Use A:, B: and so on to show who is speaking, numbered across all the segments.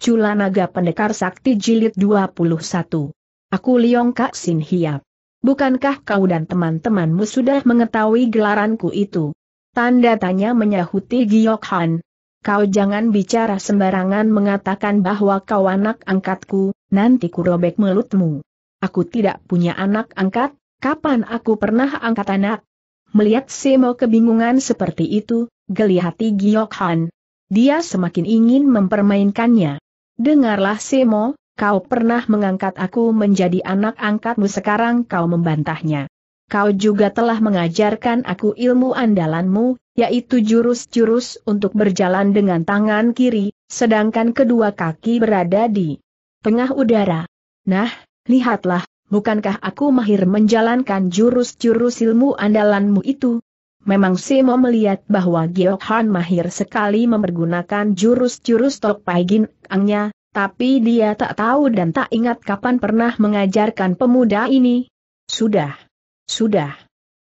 A: Cula Naga Pendekar Sakti Jilid 21. Aku Liong Kak Sin Hiap. Bukankah kau dan teman-temanmu sudah mengetahui gelaranku itu? Tanda tanya menyahuti Giok Han. Kau jangan bicara sembarangan mengatakan bahwa kau anak angkatku, nanti ku robek mulutmu. Aku tidak punya anak angkat, kapan aku pernah angkat anak? Melihat Semo kebingungan seperti itu, geli hati Giok Han. Dia semakin ingin mempermainkannya. Dengarlah Semo, kau pernah mengangkat aku menjadi anak angkatmu sekarang kau membantahnya. Kau juga telah mengajarkan aku ilmu andalanmu, yaitu jurus-jurus untuk berjalan dengan tangan kiri, sedangkan kedua kaki berada di tengah udara. Nah, lihatlah, bukankah aku mahir menjalankan jurus-jurus ilmu andalanmu itu? Memang Simo melihat bahwa Giok Han mahir sekali mempergunakan jurus-jurus Tok Pai Gin Angnya, tapi dia tak tahu dan tak ingat kapan pernah mengajarkan pemuda ini. Sudah. Sudah.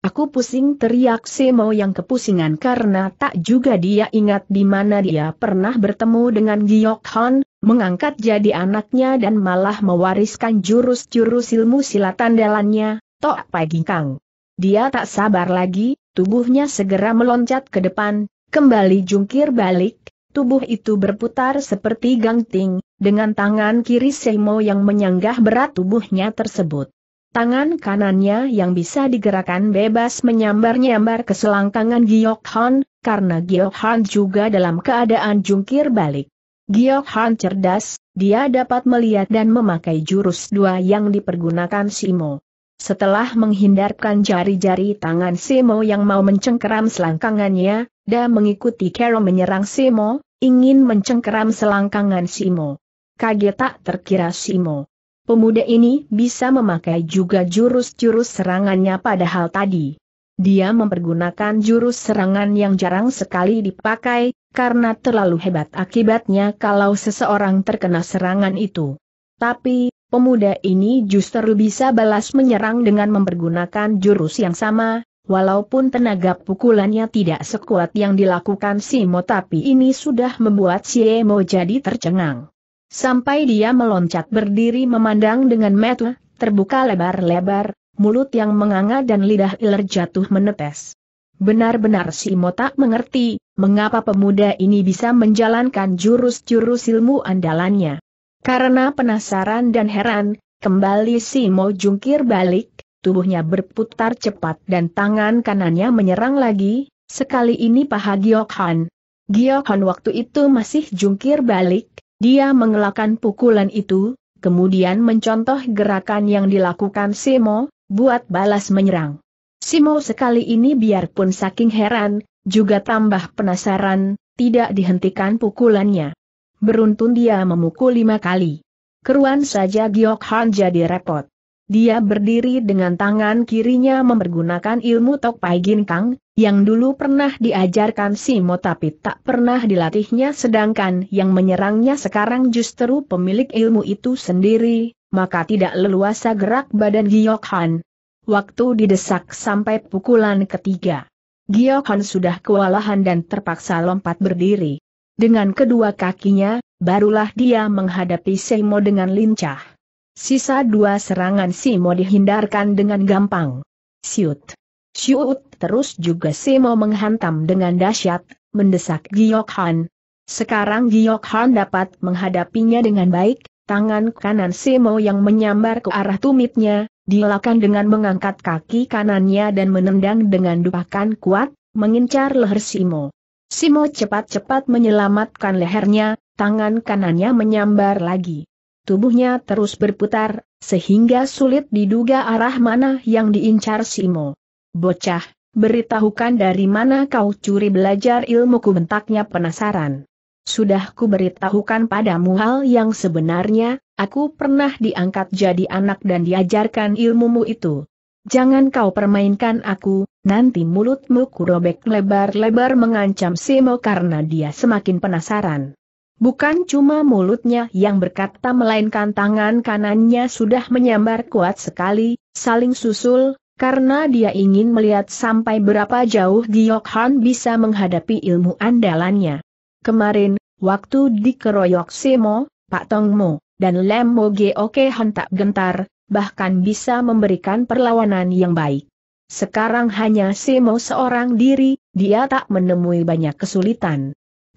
A: Aku pusing teriak Simo yang kepusingan karena tak juga dia ingat di mana dia pernah bertemu dengan Giok Han, mengangkat jadi anaknya dan malah mewariskan jurus-jurus ilmu silat andalannya, Tok Pai Kang. Dia tak sabar lagi, tubuhnya segera meloncat ke depan, kembali jungkir balik, tubuh itu berputar seperti gangting, dengan tangan kiri Seimo yang menyanggah berat tubuhnya tersebut. Tangan kanannya yang bisa digerakkan bebas menyambar-nyambar ke selangkangan Giok Han, karena Giok Han juga dalam keadaan jungkir balik. Giok Han cerdas, dia dapat melihat dan memakai jurus dua yang dipergunakan Simo. Setelah menghindarkan jari-jari tangan Semo yang mau mencengkeram selangkangannya, dan mengikuti Kero menyerang Semo, ingin mencengkeram selangkangan Simo. Kaget tak terkira Simo. Pemuda ini bisa memakai juga jurus-jurus serangannya padahal tadi. Dia mempergunakan jurus serangan yang jarang sekali dipakai, karena terlalu hebat akibatnya kalau seseorang terkena serangan itu. Tapi, pemuda ini justru bisa balas menyerang dengan mempergunakan jurus yang sama, walaupun tenaga pukulannya tidak sekuat yang dilakukan Simo tapi ini sudah membuat Simo jadi tercengang. Sampai dia meloncat berdiri memandang dengan mata, terbuka lebar-lebar, mulut yang menganga dan lidah iler jatuh menetes. Benar-benar Simo tak mengerti, mengapa pemuda ini bisa menjalankan jurus-jurus ilmu andalannya. Karena penasaran dan heran, kembali Simo jungkir balik, tubuhnya berputar cepat dan tangan kanannya menyerang lagi, sekali ini paha Giok Han. Giok Han waktu itu masih jungkir balik, dia mengelakkan pukulan itu, kemudian mencontoh gerakan yang dilakukan Simo, buat balas menyerang. Simo sekali ini biarpun saking heran, juga tambah penasaran, tidak dihentikan pukulannya. Beruntun dia memukul lima kali. Keruan saja Giok Han jadi repot. Dia berdiri dengan tangan kirinya mempergunakan ilmu Tok Pai Gin Kang, yang dulu pernah diajarkan Simo tapi tak pernah dilatihnya sedangkan yang menyerangnya sekarang justru pemilik ilmu itu sendiri, maka tidak leluasa gerak badan Giok Han. Waktu didesak sampai pukulan ketiga. Giok Han sudah kewalahan dan terpaksa lompat berdiri. Dengan kedua kakinya, barulah dia menghadapi Simo dengan lincah. Sisa dua serangan Simo dihindarkan dengan gampang. Siut. Siut terus juga Simo menghantam dengan dahsyat, mendesak Giok Han. Sekarang Giok Han dapat menghadapinya dengan baik, tangan kanan Simo yang menyambar ke arah tumitnya, dilakukan dengan mengangkat kaki kanannya dan menendang dengan dupakan kuat, mengincar leher Simo. Simo cepat-cepat menyelamatkan lehernya, tangan kanannya menyambar lagi. Tubuhnya terus berputar, sehingga sulit diduga arah mana yang diincar Simo. Bocah, beritahukan dari mana kau curi belajar ilmuku bentaknya penasaran. Sudah ku beritahukan padamu hal yang sebenarnya, aku pernah diangkat jadi anak dan diajarkan ilmumu itu. Jangan kau permainkan aku, nanti mulutmu kurobek lebar-lebar mengancam Simo karena dia semakin penasaran. Bukan cuma mulutnya yang berkata melainkan tangan kanannya sudah menyambar kuat sekali, saling susul, karena dia ingin melihat sampai berapa jauh Giok Han bisa menghadapi ilmu andalannya. Kemarin, waktu dikeroyok Simo, Pak Tong Mo, dan Lem Mo Oke hentak gentar, bahkan bisa memberikan perlawanan yang baik. Sekarang hanya Simo seorang diri, dia tak menemui banyak kesulitan.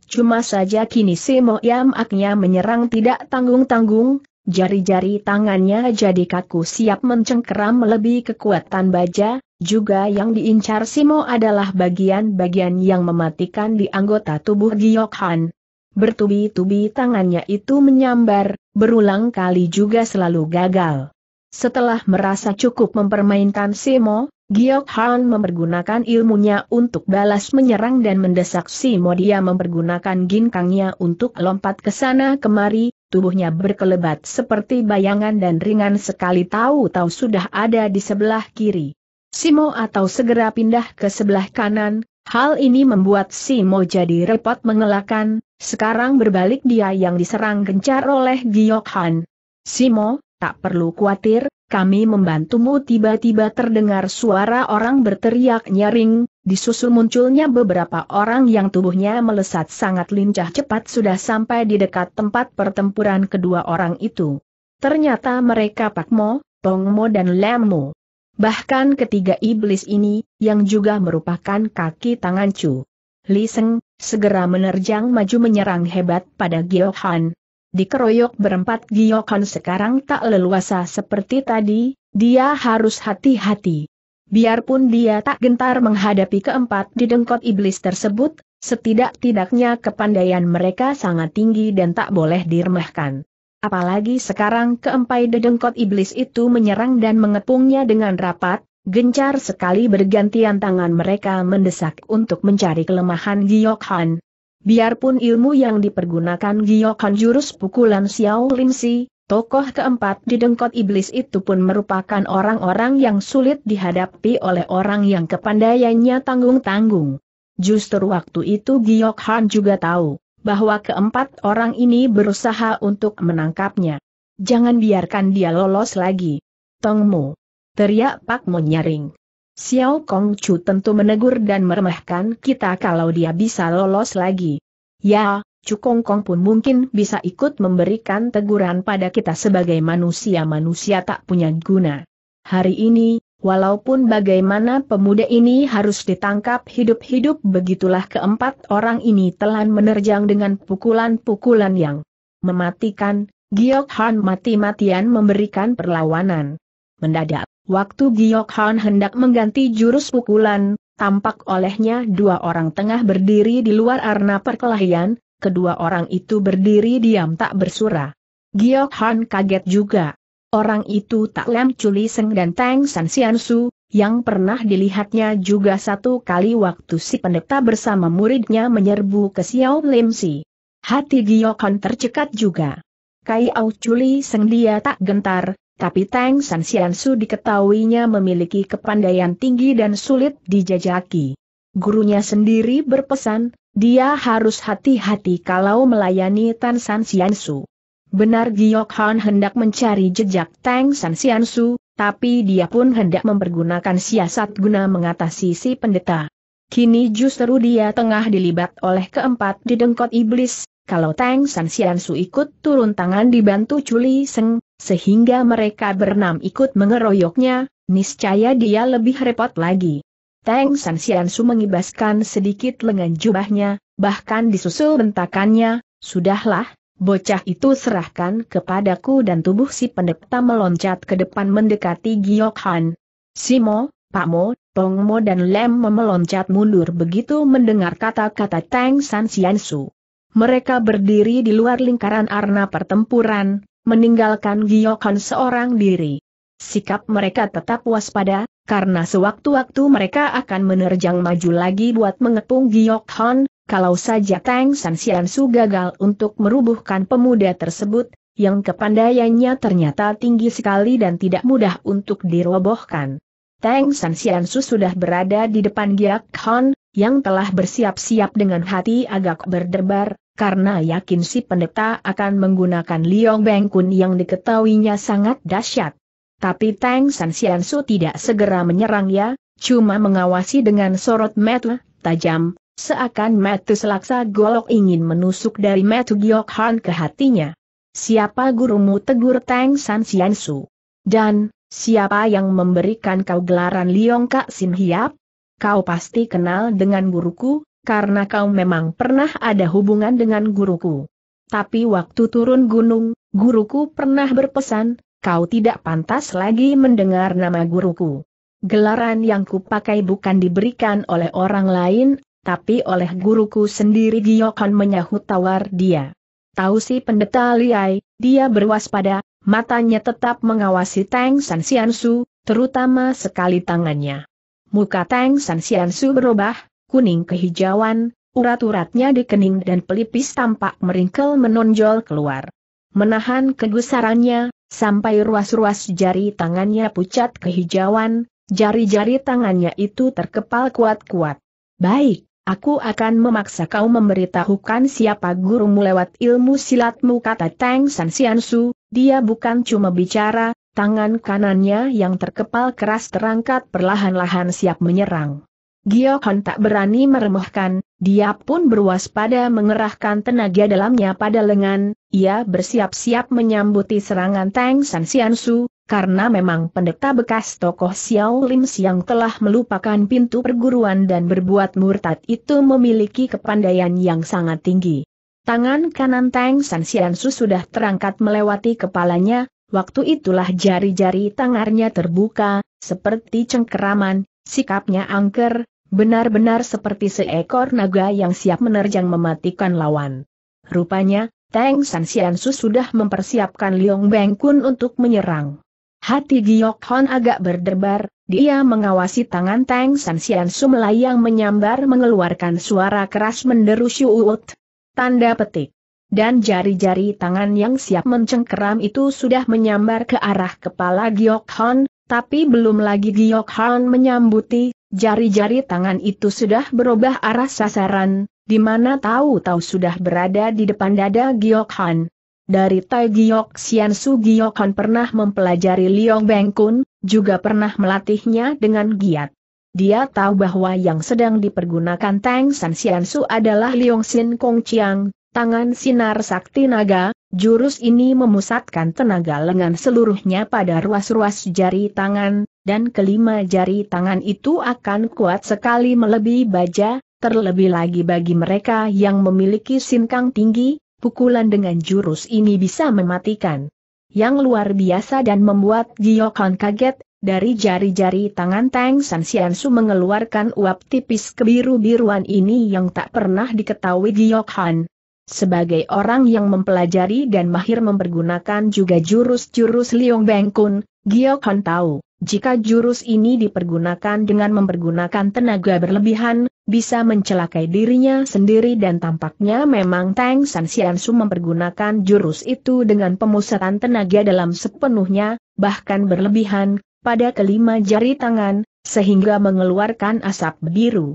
A: Cuma saja kini Simo Yamaknya menyerang tidak tanggung-tanggung, jari-jari tangannya jadi kaku siap mencengkeram melebihi kekuatan baja, juga yang diincar Simo adalah bagian-bagian yang mematikan di anggota tubuh Giok Han. Bertubi-tubi tangannya itu menyambar, berulang kali juga selalu gagal. Setelah merasa cukup mempermainkan Simo, Giok Han mempergunakan ilmunya untuk balas menyerang dan mendesak Simo dia mempergunakan ginkangnya untuk lompat ke sana kemari, tubuhnya berkelebat seperti bayangan dan ringan sekali. Tahu-tahu sudah ada di sebelah kiri. Simo atau segera pindah ke sebelah kanan, Hal ini membuat Simo jadi repot mengelakkan, sekarang berbalik dia yang diserang gencar oleh Giok Han. Simo, tak perlu khawatir, kami membantumu tiba-tiba terdengar suara orang berteriak nyaring, disusul munculnya beberapa orang yang tubuhnya melesat sangat lincah cepat sudah sampai di dekat tempat pertempuran kedua orang itu. Ternyata mereka Pakmo, Tongmo dan Lemmo. Bahkan ketiga iblis ini, yang juga merupakan kaki tangan Chu. Li Seng, segera menerjang maju menyerang hebat pada Giohan. Dikeroyok berempat Giohan sekarang tak leluasa seperti tadi, dia harus hati-hati. Biarpun dia tak gentar menghadapi keempat didengkot iblis tersebut, setidak-tidaknya kepandaian mereka sangat tinggi dan tak boleh diremehkan. Apalagi sekarang keempai dedengkot iblis itu menyerang dan mengepungnya dengan rapat, gencar sekali bergantian tangan mereka mendesak untuk mencari kelemahan Giok Han. Biarpun ilmu yang dipergunakan Giok Han jurus pukulan Xiao Lim Si, tokoh keempat didengkot iblis itu pun merupakan orang-orang yang sulit dihadapi oleh orang yang kepandaiannya tanggung-tanggung. Justru waktu itu Giok Han juga tahu bahwa keempat orang ini berusaha untuk menangkapnya. Jangan biarkan dia lolos lagi. Tongmu. Teriak Pak Mo nyaring. Xiao Kong Chu tentu menegur dan meremehkan kita kalau dia bisa lolos lagi. Ya, Chu Kong Kong pun mungkin bisa ikut memberikan teguran pada kita sebagai manusia-manusia tak punya guna. Hari ini, Walaupun bagaimana pemuda ini harus ditangkap hidup-hidup begitulah keempat orang ini telan menerjang dengan pukulan-pukulan yang mematikan, Giok Han mati-matian memberikan perlawanan. Mendadak, waktu Giok Han hendak mengganti jurus pukulan, tampak olehnya dua orang tengah berdiri di luar arena perkelahian, kedua orang itu berdiri diam tak bersura. Giok Han kaget juga. Orang itu tak Lam Chuli Seng dan Tang San Sian Su, yang pernah dilihatnya juga satu kali waktu si pendeta bersama muridnya menyerbu ke Xiao Lim Si. Hati Giokon tercekat juga. Kai Au Chuli Seng dia tak gentar, tapi Tang San Sian Su diketahuinya memiliki kepandaian tinggi dan sulit dijajaki. Gurunya sendiri berpesan, dia harus hati-hati kalau melayani Tan San Sian Su. Benar Giok Han hendak mencari jejak Tang San Sian Su, tapi dia pun hendak mempergunakan siasat guna mengatasi si pendeta. Kini justru dia tengah dilibat oleh keempat didengkot iblis, kalau Tang San Sian Su ikut turun tangan dibantu Culi Seng, sehingga mereka berenam ikut mengeroyoknya, niscaya dia lebih repot lagi. Tang San Sian Su mengibaskan sedikit lengan jubahnya, bahkan disusul bentakannya, sudahlah, Bocah itu serahkan kepadaku dan tubuh si pendekta meloncat ke depan mendekati Giok Han. Simo, Pakmo, Tongmo dan Lem meloncat mundur begitu mendengar kata-kata Tang San Siansu. Mereka berdiri di luar lingkaran arena pertempuran, meninggalkan Giok Han seorang diri. Sikap mereka tetap waspada, karena sewaktu-waktu mereka akan menerjang maju lagi buat mengepung Giok Han, kalau saja Tang San Su gagal untuk merubuhkan pemuda tersebut, yang kepandaiannya ternyata tinggi sekali dan tidak mudah untuk dirobohkan. Tang San Su sudah berada di depan Giak Han, yang telah bersiap-siap dengan hati agak berdebar, karena yakin si pendeta akan menggunakan Liong Beng Kun yang diketahuinya sangat dahsyat. Tapi Tang San Su tidak segera menyerang ya, cuma mengawasi dengan sorot mata tajam, Seakan Metu selaksa golok ingin menusuk dari Metu Giok Han ke hatinya. siapa gurumu tegur Teng San Siansu? Dan, siapa yang memberikan kau gelaran Liong Kak Sin Hiap? Kau pasti kenal dengan guruku, karena kau memang pernah ada hubungan dengan guruku. Tapi waktu turun gunung, guruku pernah berpesan, kau tidak pantas lagi mendengar nama guruku. Gelaran yang kupakai bukan diberikan oleh orang lain, tapi oleh guruku sendiri Giokon menyahut tawar dia. Tahu si pendeta Liai, dia berwaspada, matanya tetap mengawasi Tang San Siansu, terutama sekali tangannya. Muka Tang San Siansu berubah, kuning kehijauan, urat-uratnya di kening dan pelipis tampak meringkel menonjol keluar. Menahan kegusarannya, sampai ruas-ruas jari tangannya pucat kehijauan, Jari-jari tangannya itu terkepal kuat-kuat. Baik, aku akan memaksa kau memberitahukan siapa gurumu lewat ilmu silatmu kata Tang San Siansu, dia bukan cuma bicara, tangan kanannya yang terkepal keras terangkat perlahan-lahan siap menyerang. Giokon tak berani meremehkan, dia pun berwaspada mengerahkan tenaga dalamnya pada lengan, ia bersiap-siap menyambuti serangan Tang San Siansu, karena memang pendeta bekas tokoh Xiao Lim yang telah melupakan pintu perguruan dan berbuat murtad itu memiliki kepandaian yang sangat tinggi. Tangan kanan Tang San Xiansu sudah terangkat melewati kepalanya, waktu itulah jari-jari tangannya terbuka, seperti cengkeraman, sikapnya angker, benar-benar seperti seekor naga yang siap menerjang mematikan lawan. Rupanya, Tang San Xiansu sudah mempersiapkan Liong Beng Kun untuk menyerang. Hati Giok Hon agak berdebar, dia mengawasi tangan Tang San Sian Su melayang menyambar mengeluarkan suara keras menderu Syuut. Tanda petik. Dan jari-jari tangan yang siap mencengkeram itu sudah menyambar ke arah kepala Giok Hon, tapi belum lagi Giok Hon menyambuti, jari-jari tangan itu sudah berubah arah sasaran, di mana tahu-tahu sudah berada di depan dada Giok Hon. Dari Tai Giok Sian Su Giok Han pernah mempelajari Liong Beng Kun, juga pernah melatihnya dengan giat. Dia tahu bahwa yang sedang dipergunakan Tang San Sian Su adalah Liong Sin Kong Chiang, tangan sinar sakti naga, jurus ini memusatkan tenaga lengan seluruhnya pada ruas-ruas jari tangan, dan kelima jari tangan itu akan kuat sekali melebihi baja, terlebih lagi bagi mereka yang memiliki sinkang tinggi, pukulan dengan jurus ini bisa mematikan. Yang luar biasa dan membuat Giokon kaget, dari jari-jari tangan Tang San Siansu mengeluarkan uap tipis kebiru-biruan ini yang tak pernah diketahui Giokhan. Sebagai orang yang mempelajari dan mahir mempergunakan juga jurus-jurus Liong Beng Kun, Giokhan tahu, jika jurus ini dipergunakan dengan mempergunakan tenaga berlebihan, bisa mencelakai dirinya sendiri dan tampaknya memang Tang San Xiansu mempergunakan jurus itu dengan pemusatan tenaga dalam sepenuhnya, bahkan berlebihan, pada kelima jari tangan, sehingga mengeluarkan asap biru.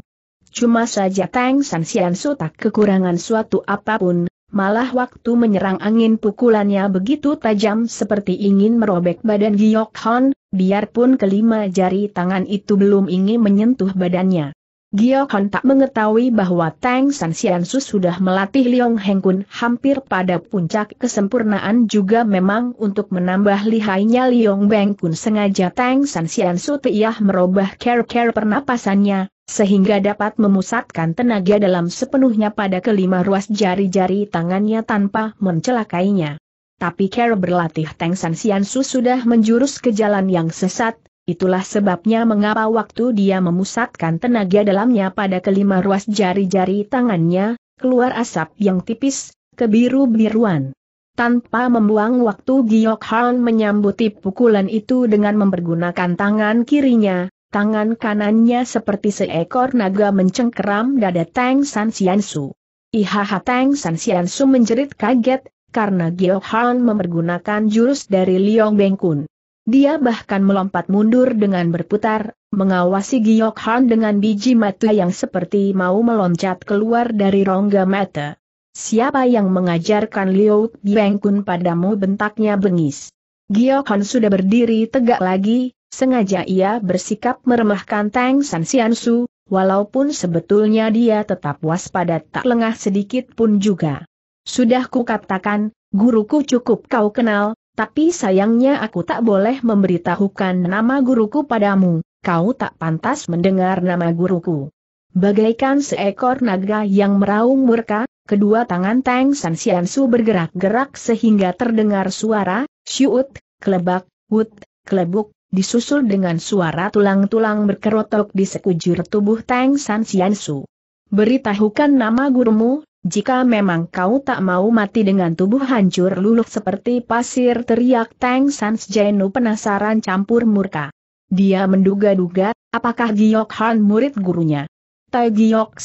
A: Cuma saja Tang San Xiansu tak kekurangan suatu apa pun, malah waktu menyerang angin pukulannya begitu tajam seperti ingin merobek badan Giok Hon, biarpun kelima jari tangan itu belum ingin menyentuh badannya. Gio tak mengetahui bahwa Tang San Xiansu sudah melatih Liong Heng Kun hampir pada puncak kesempurnaan juga memang untuk menambah lihainya Liong Beng Kun sengaja Tang San Xiansu tiah merubah care-care pernapasannya, sehingga dapat memusatkan tenaga dalam sepenuhnya pada kelima ruas jari-jari tangannya tanpa mencelakainya. Tapi care berlatih Tang San Xiansu sudah menjurus ke jalan yang sesat, Itulah sebabnya mengapa waktu dia memusatkan tenaga dalamnya pada kelima ruas jari-jari tangannya, keluar asap yang tipis, kebiru-biruan. Tanpa membuang waktu Giok Han menyambuti pukulan itu dengan mempergunakan tangan kirinya, tangan kanannya seperti seekor naga mencengkeram dada Tang San Siansu. Ihaha Tang San Siansu menjerit kaget, karena Giok Han mempergunakan jurus dari Liong Beng Kun. Dia bahkan melompat mundur dengan berputar, mengawasi Giok Han dengan biji mata yang seperti mau meloncat keluar dari rongga mata. Siapa yang mengajarkan Liu Beng Kun padamu bentaknya bengis. Giok Han sudah berdiri tegak lagi, sengaja ia bersikap meremahkan Tang San Su, walaupun sebetulnya dia tetap waspada tak lengah sedikit pun juga. Sudah kukatakan, guruku cukup kau kenal, tapi sayangnya aku tak boleh memberitahukan nama guruku padamu, kau tak pantas mendengar nama guruku. Bagaikan seekor naga yang meraung murka, kedua tangan Tang San Siansu bergerak-gerak sehingga terdengar suara, syut, kelebak, wut, kelebuk, disusul dengan suara tulang-tulang berkerotok di sekujur tubuh Tang San Siansu. Beritahukan nama gurumu, jika memang kau tak mau mati dengan tubuh hancur luluh seperti pasir teriak Tang San Jenu penasaran campur murka. Dia menduga-duga, apakah Giok Han murid gurunya? Tai Giok?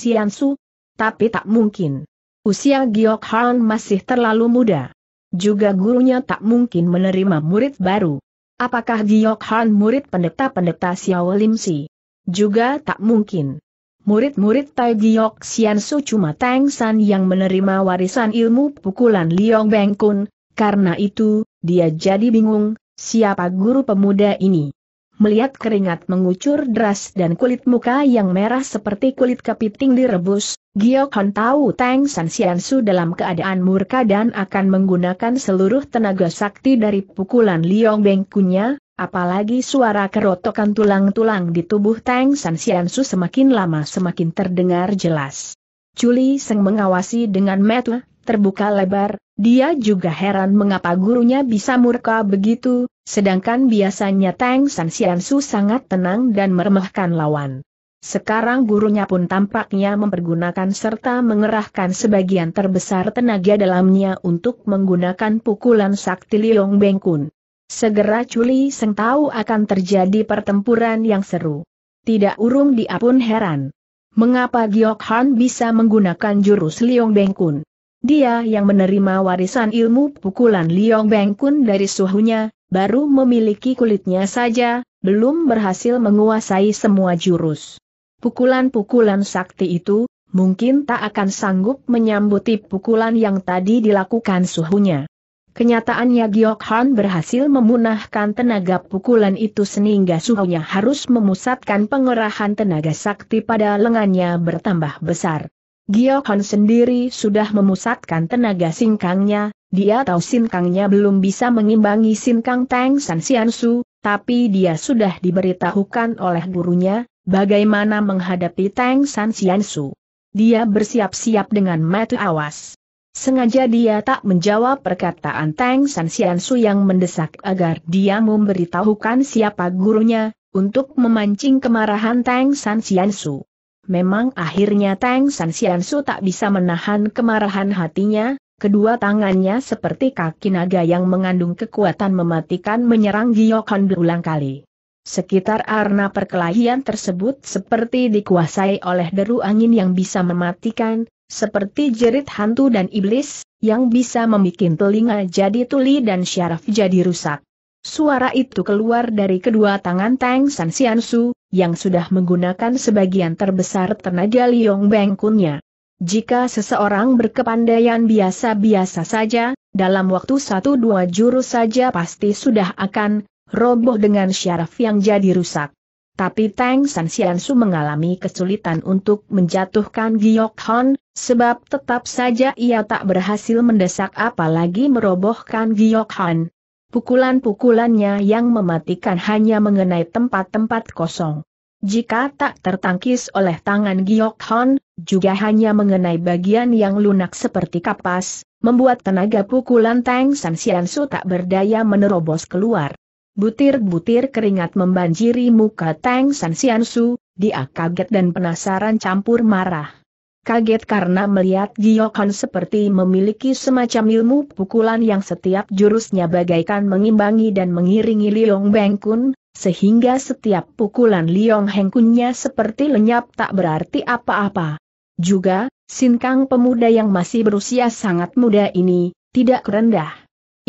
A: Tapi tak mungkin. Usia Giok Han masih terlalu muda. Juga gurunya tak mungkin menerima murid baru. Apakah Giok Han murid pendeta-pendeta Xiao Lim Si? Juga tak mungkin murid-murid Tai Giok Su cuma Tang San yang menerima warisan ilmu pukulan Liong Beng Kun, karena itu, dia jadi bingung, siapa guru pemuda ini. Melihat keringat mengucur deras dan kulit muka yang merah seperti kulit kepiting direbus, Giok Han tahu Tang San Su dalam keadaan murka dan akan menggunakan seluruh tenaga sakti dari pukulan Liong Beng Kunnya, Apalagi suara kerotokan tulang-tulang di tubuh Tang San Xiansu semakin lama semakin terdengar jelas. Culi Seng mengawasi dengan mata terbuka lebar, dia juga heran mengapa gurunya bisa murka begitu, sedangkan biasanya Tang San Xiansu sangat tenang dan meremehkan lawan. Sekarang gurunya pun tampaknya mempergunakan serta mengerahkan sebagian terbesar tenaga dalamnya untuk menggunakan pukulan sakti Liong Bengkun. Segera Culi Seng tahu akan terjadi pertempuran yang seru. Tidak urung dia pun heran. Mengapa Giok Han bisa menggunakan jurus Liong Beng Kun? Dia yang menerima warisan ilmu pukulan Liong Beng Kun dari suhunya, baru memiliki kulitnya saja, belum berhasil menguasai semua jurus. Pukulan-pukulan sakti itu, mungkin tak akan sanggup menyambuti pukulan yang tadi dilakukan suhunya. Kenyataannya Giok Han berhasil memunahkan tenaga pukulan itu sehingga suhunya harus memusatkan pengerahan tenaga sakti pada lengannya bertambah besar. Giok Han sendiri sudah memusatkan tenaga singkangnya, dia tahu singkangnya belum bisa mengimbangi singkang Tang San Su, tapi dia sudah diberitahukan oleh gurunya, bagaimana menghadapi Tang San Su. Dia bersiap-siap dengan mata awas. Sengaja dia tak menjawab perkataan Tang San Su yang mendesak agar dia memberitahukan siapa gurunya, untuk memancing kemarahan Tang San Su. Memang akhirnya Tang San Su tak bisa menahan kemarahan hatinya, kedua tangannya seperti kaki naga yang mengandung kekuatan mematikan menyerang Giyokon berulang kali. Sekitar arna perkelahian tersebut seperti dikuasai oleh deru angin yang bisa mematikan, seperti jerit hantu dan iblis, yang bisa membuat telinga jadi tuli dan syaraf jadi rusak. Suara itu keluar dari kedua tangan Tang San Siansu, yang sudah menggunakan sebagian terbesar tenaga Liong Bengkunnya. Jika seseorang berkepandaian biasa-biasa saja, dalam waktu satu dua jurus saja pasti sudah akan roboh dengan syaraf yang jadi rusak. Tapi Tang San Siansu mengalami kesulitan untuk menjatuhkan Giok Hon, sebab tetap saja ia tak berhasil mendesak apalagi merobohkan Giok Hon. Pukulan-pukulannya yang mematikan hanya mengenai tempat-tempat kosong. Jika tak tertangkis oleh tangan Giok Hon, juga hanya mengenai bagian yang lunak seperti kapas, membuat tenaga pukulan Tang San Siansu tak berdaya menerobos keluar. Butir-butir keringat membanjiri muka Tang San Su, dia kaget dan penasaran campur marah. Kaget karena melihat Giokon seperti memiliki semacam ilmu pukulan yang setiap jurusnya bagaikan mengimbangi dan mengiringi Liong Bengkun, sehingga setiap pukulan Liong Hengkunnya seperti lenyap tak berarti apa-apa. Juga, Sinkang pemuda yang masih berusia sangat muda ini, tidak rendah.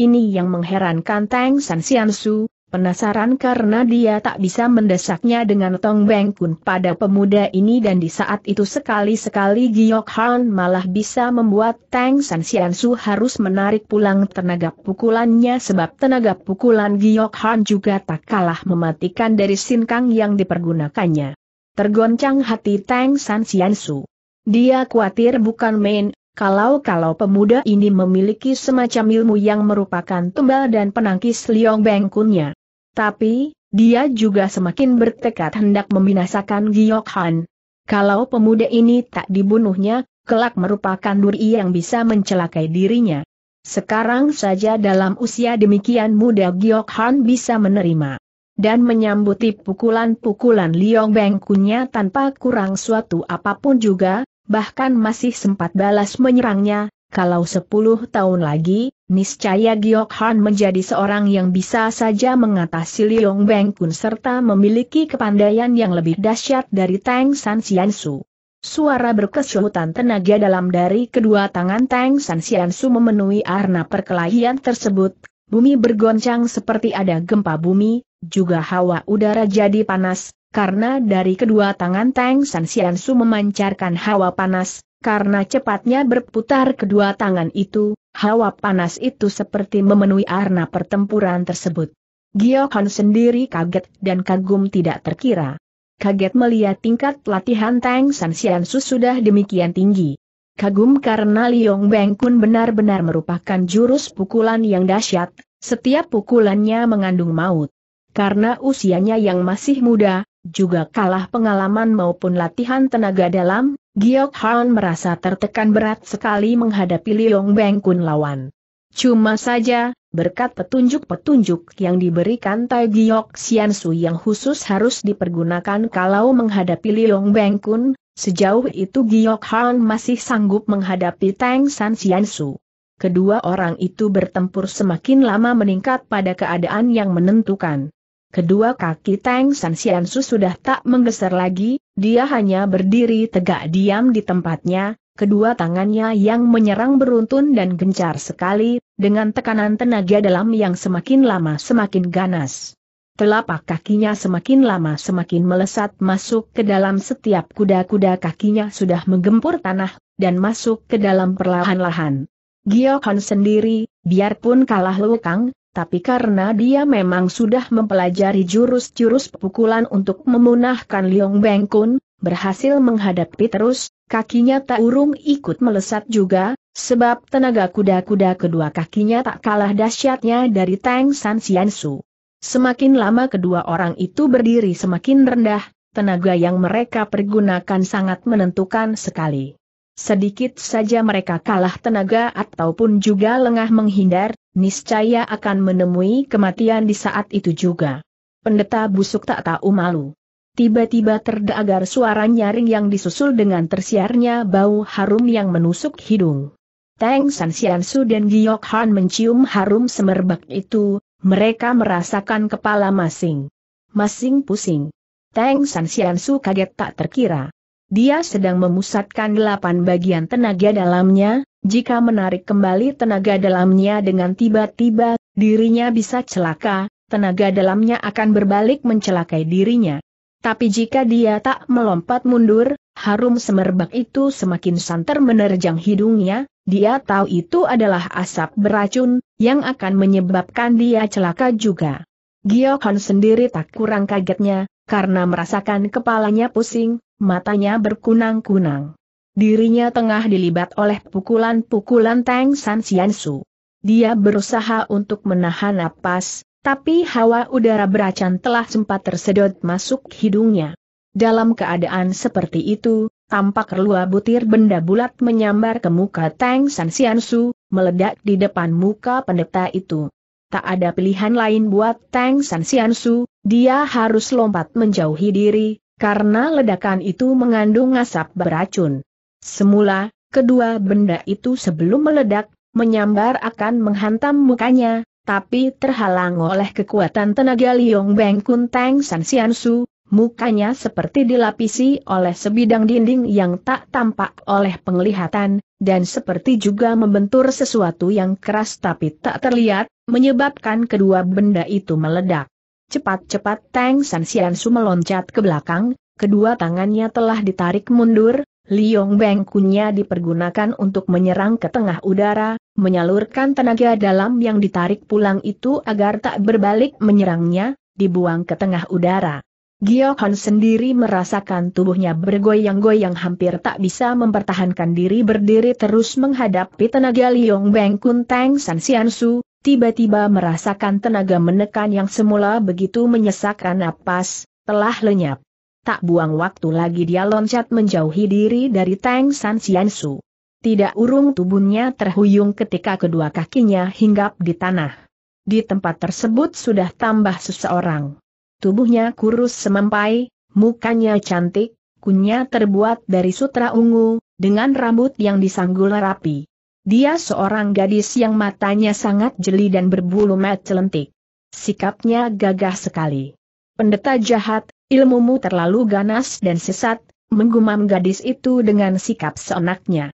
A: Ini yang mengherankan Tang San Su, Penasaran karena dia tak bisa mendesaknya dengan Tong Beng Kun pada pemuda ini dan di saat itu sekali-sekali Giok Han malah bisa membuat Tang San Su harus menarik pulang tenaga pukulannya sebab tenaga pukulan Giok Han juga tak kalah mematikan dari sinkang yang dipergunakannya. Tergoncang hati Tang San Su. Dia khawatir bukan main, kalau-kalau pemuda ini memiliki semacam ilmu yang merupakan tumbal dan penangkis Liong Bengkunnya. Tapi, dia juga semakin bertekad hendak membinasakan Giok Han. Kalau pemuda ini tak dibunuhnya, kelak merupakan duri yang bisa mencelakai dirinya. Sekarang saja dalam usia demikian muda Giok Han bisa menerima dan menyambuti pukulan-pukulan Liong Bengkunnya tanpa kurang suatu apa pun juga, bahkan masih sempat balas menyerangnya, kalau sepuluh tahun lagi, niscaya Giok Han menjadi seorang yang bisa saja mengatasi Liong Beng Kun serta memiliki kepandaian yang lebih dahsyat dari Tang San Xiansu. Suara berkesyutan tenaga dalam dari kedua tangan Tang San Xiansu memenuhi arna perkelahian tersebut, bumi bergoncang seperti ada gempa bumi, juga hawa udara jadi panas, karena dari kedua tangan Tang San Xiansu memancarkan hawa panas, karena cepatnya berputar kedua tangan itu, hawa panas itu seperti memenuhi arna pertempuran tersebut. Giokon sendiri kaget dan kagum tidak terkira. Kaget melihat tingkat latihan Tang San Xiansu sudah demikian tinggi. Kagum karena Liong Beng Kun benar-benar merupakan jurus pukulan yang dahsyat, setiap pukulannya mengandung maut. Karena usianya yang masih muda, juga kalah pengalaman maupun latihan tenaga dalam, Giok Han merasa tertekan berat sekali menghadapi Liong Beng Kun lawan. Cuma saja, berkat petunjuk-petunjuk yang diberikan Tai Giok Sian Su yang khusus harus dipergunakan kalau menghadapi Liong Beng Kun, sejauh itu Giok Han masih sanggup menghadapi Tang San Sian Su. Kedua orang itu bertempur semakin lama meningkat pada keadaan yang menentukan. Kedua kaki Tang San Xiansu sudah tak menggeser lagi, dia hanya berdiri tegak diam di tempatnya, kedua tangannya yang menyerang beruntun dan gencar sekali, dengan tekanan tenaga dalam yang semakin lama semakin ganas. Telapak kakinya semakin lama semakin melesat masuk ke dalam setiap kuda-kuda kakinya sudah menggempur tanah, dan masuk ke dalam perlahan-lahan. Giokon sendiri, biarpun kalah lukang, tapi karena dia memang sudah mempelajari jurus-jurus pukulan untuk memunahkan Liong Beng Kun, berhasil menghadapi terus, kakinya tak urung ikut melesat juga, sebab tenaga kuda-kuda kedua kakinya tak kalah dahsyatnya dari Tang San Xiansu. Semakin lama kedua orang itu berdiri semakin rendah, tenaga yang mereka pergunakan sangat menentukan sekali. Sedikit saja mereka kalah tenaga ataupun juga lengah menghindar, niscaya akan menemui kematian di saat itu juga. Pendeta busuk tak tahu malu. Tiba-tiba terdengar suara nyaring yang disusul dengan tersiarnya bau harum yang menusuk hidung. Tang San Xiansu dan Giok Han mencium harum semerbak itu, mereka merasakan kepala masing. Masing pusing. Tang San Xiansu kaget tak terkira. Dia sedang memusatkan delapan bagian tenaga dalamnya, jika menarik kembali tenaga dalamnya dengan tiba-tiba, dirinya bisa celaka, tenaga dalamnya akan berbalik mencelakai dirinya. Tapi jika dia tak melompat mundur, harum semerbak itu semakin santer menerjang hidungnya, dia tahu itu adalah asap beracun, yang akan menyebabkan dia celaka juga. Giokon sendiri tak kurang kagetnya, karena merasakan kepalanya pusing, matanya berkunang-kunang. Dirinya tengah dilibat oleh pukulan-pukulan Tang San Xiansu. Dia berusaha untuk menahan napas, tapi hawa udara beracan telah sempat tersedot masuk hidungnya. Dalam keadaan seperti itu, tampak relua butir benda bulat menyambar ke muka Tang San Xiansu, meledak di depan muka pendeta itu. Tak ada pilihan lain buat Tang San Xiansu, dia harus lompat menjauhi diri, karena ledakan itu mengandung asap beracun. Semula, kedua benda itu sebelum meledak, menyambar akan menghantam mukanya, tapi terhalang oleh kekuatan tenaga Liong Beng Kun Tang San Xiansu, mukanya seperti dilapisi oleh sebidang dinding yang tak tampak oleh penglihatan, dan seperti juga membentur sesuatu yang keras tapi tak terlihat, menyebabkan kedua benda itu meledak. Cepat-cepat Tang San Xiansu meloncat ke belakang, kedua tangannya telah ditarik mundur, Liong Beng Kunya dipergunakan untuk menyerang ke tengah udara, menyalurkan tenaga dalam yang ditarik pulang itu agar tak berbalik menyerangnya, dibuang ke tengah udara. Giok Han sendiri merasakan tubuhnya bergoyang-goyang hampir tak bisa mempertahankan diri berdiri terus menghadapi tenaga Liong Beng Kun Teng San Sian Su, tiba-tiba merasakan tenaga menekan yang semula begitu menyesakkan napas, telah lenyap. Tak buang waktu lagi dia loncat menjauhi diri dari Teng San Sian Su. Tidak urung tubuhnya terhuyung ketika kedua kakinya hinggap di tanah. Di tempat tersebut sudah tambah seseorang. Tubuhnya kurus semampai, mukanya cantik, kunyah terbuat dari sutra ungu, dengan rambut yang disanggul rapi. Dia seorang gadis yang matanya sangat jeli dan berbulu mat celentik. Sikapnya gagah sekali. Pendeta jahat, ilmumu terlalu ganas dan sesat, menggumam gadis itu dengan sikap seenaknya.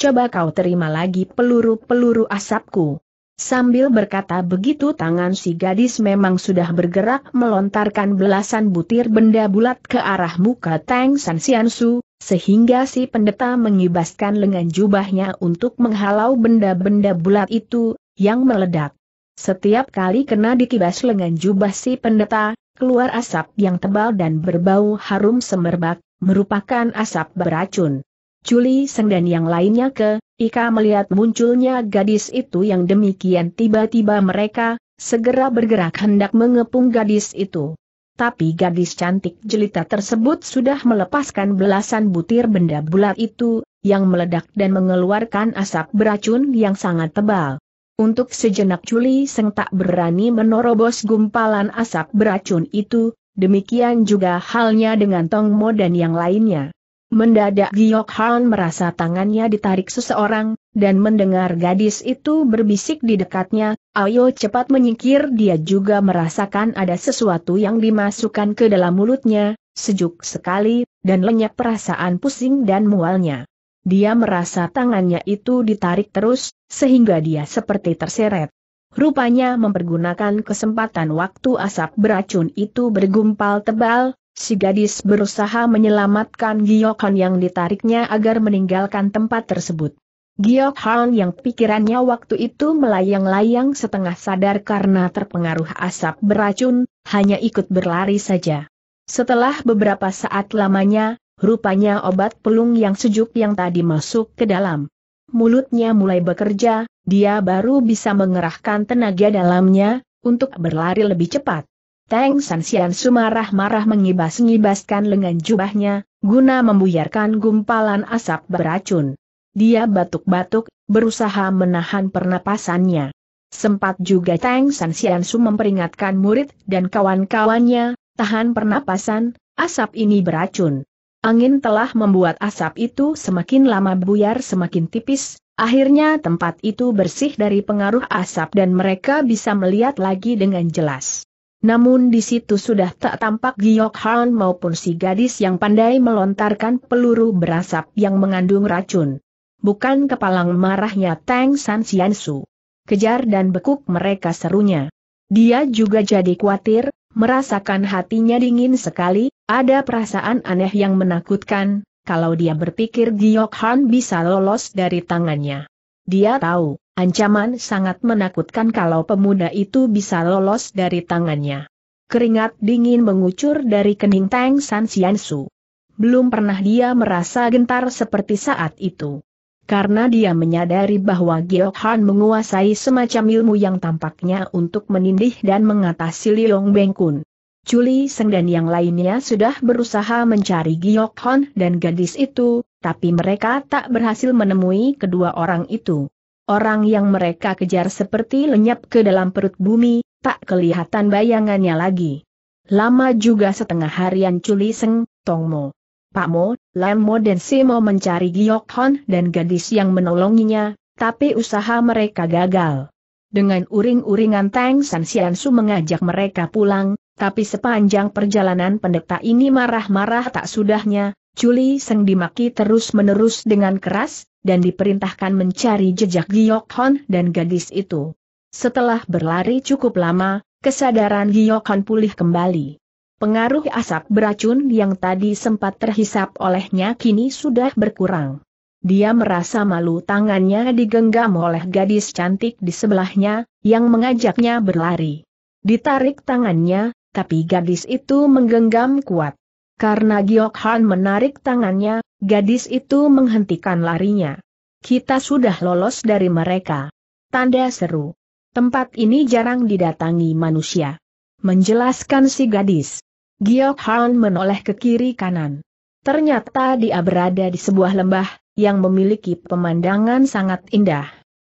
A: Coba kau terima lagi peluru-peluru asapku. Sambil berkata begitu tangan si gadis memang sudah bergerak melontarkan belasan butir benda bulat ke arah muka Tang San Siansu, sehingga si pendeta mengibaskan lengan jubahnya untuk menghalau benda-benda bulat itu, yang meledak. Setiap kali kena dikibas lengan jubah si pendeta, keluar asap yang tebal dan berbau harum semerbak, merupakan asap beracun. Juli Seng dan yang lainnya ke, Ika melihat munculnya gadis itu yang demikian tiba-tiba mereka, segera bergerak hendak mengepung gadis itu. Tapi gadis cantik jelita tersebut sudah melepaskan belasan butir benda bulat itu, yang meledak dan mengeluarkan asap beracun yang sangat tebal. Untuk sejenak Juli Seng tak berani menerobos gumpalan asap beracun itu, demikian juga halnya dengan Tong Mo dan yang lainnya. Mendadak Giok Han merasa tangannya ditarik seseorang, dan mendengar gadis itu berbisik di dekatnya, ayo cepat menyingkir dia juga merasakan ada sesuatu yang dimasukkan ke dalam mulutnya, sejuk sekali, dan lenyap perasaan pusing dan mualnya. Dia merasa tangannya itu ditarik terus, sehingga dia seperti terseret. Rupanya mempergunakan kesempatan waktu asap beracun itu bergumpal tebal, si gadis berusaha menyelamatkan Giokhan yang ditariknya agar meninggalkan tempat tersebut. Giokhan yang pikirannya waktu itu melayang-layang setengah sadar karena terpengaruh asap beracun, hanya ikut berlari saja. Setelah beberapa saat lamanya, rupanya obat pelung yang sejuk yang tadi masuk ke dalam mulutnya mulai bekerja, dia baru bisa mengerahkan tenaga dalamnya, untuk berlari lebih cepat. Teng San Sian marah-marah mengibas-ngibaskan lengan jubahnya, guna membuyarkan gumpalan asap beracun. Dia batuk-batuk, berusaha menahan pernapasannya. Sempat juga Teng San Sian memperingatkan murid dan kawan-kawannya, tahan pernapasan, asap ini beracun. Angin telah membuat asap itu semakin lama buyar semakin tipis, akhirnya tempat itu bersih dari pengaruh asap dan mereka bisa melihat lagi dengan jelas. Namun di situ sudah tak tampak Giok Han maupun si gadis yang pandai melontarkan peluru berasap yang mengandung racun. Bukan kepalang marahnya Tang San Siansu. Kejar dan bekuk mereka serunya. Dia juga jadi khawatir, merasakan hatinya dingin sekali, ada perasaan aneh yang menakutkan, kalau dia berpikir Giok Han bisa lolos dari tangannya. Dia tahu, Ancaman sangat menakutkan kalau pemuda itu bisa lolos dari tangannya. Keringat dingin mengucur dari kening Tang San Siansu. Belum pernah dia merasa gentar seperti saat itu. Karena dia menyadari bahwa Giok Han menguasai semacam ilmu yang tampaknya untuk menindih dan mengatasi Liong Bengkun. Juli Seng dan yang lainnya sudah berusaha mencari Giok Han dan gadis itu, tapi mereka tak berhasil menemui kedua orang itu. Orang yang mereka kejar seperti lenyap ke dalam perut bumi, tak kelihatan bayangannya lagi. Lama juga setengah harian Culi Seng, Tongmo, Pak Mo, Lam Mo dan Simo mencari Giok Hon dan gadis yang menolonginya, tapi usaha mereka gagal. Dengan uring-uringan Tang San Siansu mengajak mereka pulang, tapi sepanjang perjalanan pendeta ini marah-marah tak sudahnya, Culi Seng dimaki terus-menerus dengan keras, dan diperintahkan mencari jejak Giok Hon dan gadis itu. Setelah berlari cukup lama, kesadaran Giok Hon pulih kembali. Pengaruh asap beracun yang tadi sempat terhisap olehnya kini sudah berkurang. Dia merasa malu tangannya digenggam oleh gadis cantik di sebelahnya, yang mengajaknya berlari. Ditarik tangannya, tapi gadis itu menggenggam kuat. Karena Giok Han menarik tangannya, gadis itu menghentikan larinya. Kita sudah lolos dari mereka. Tanda seru. Tempat ini jarang didatangi manusia. Menjelaskan si gadis. Giok Han menoleh ke kiri kanan. Ternyata dia berada di sebuah lembah, yang memiliki pemandangan sangat indah.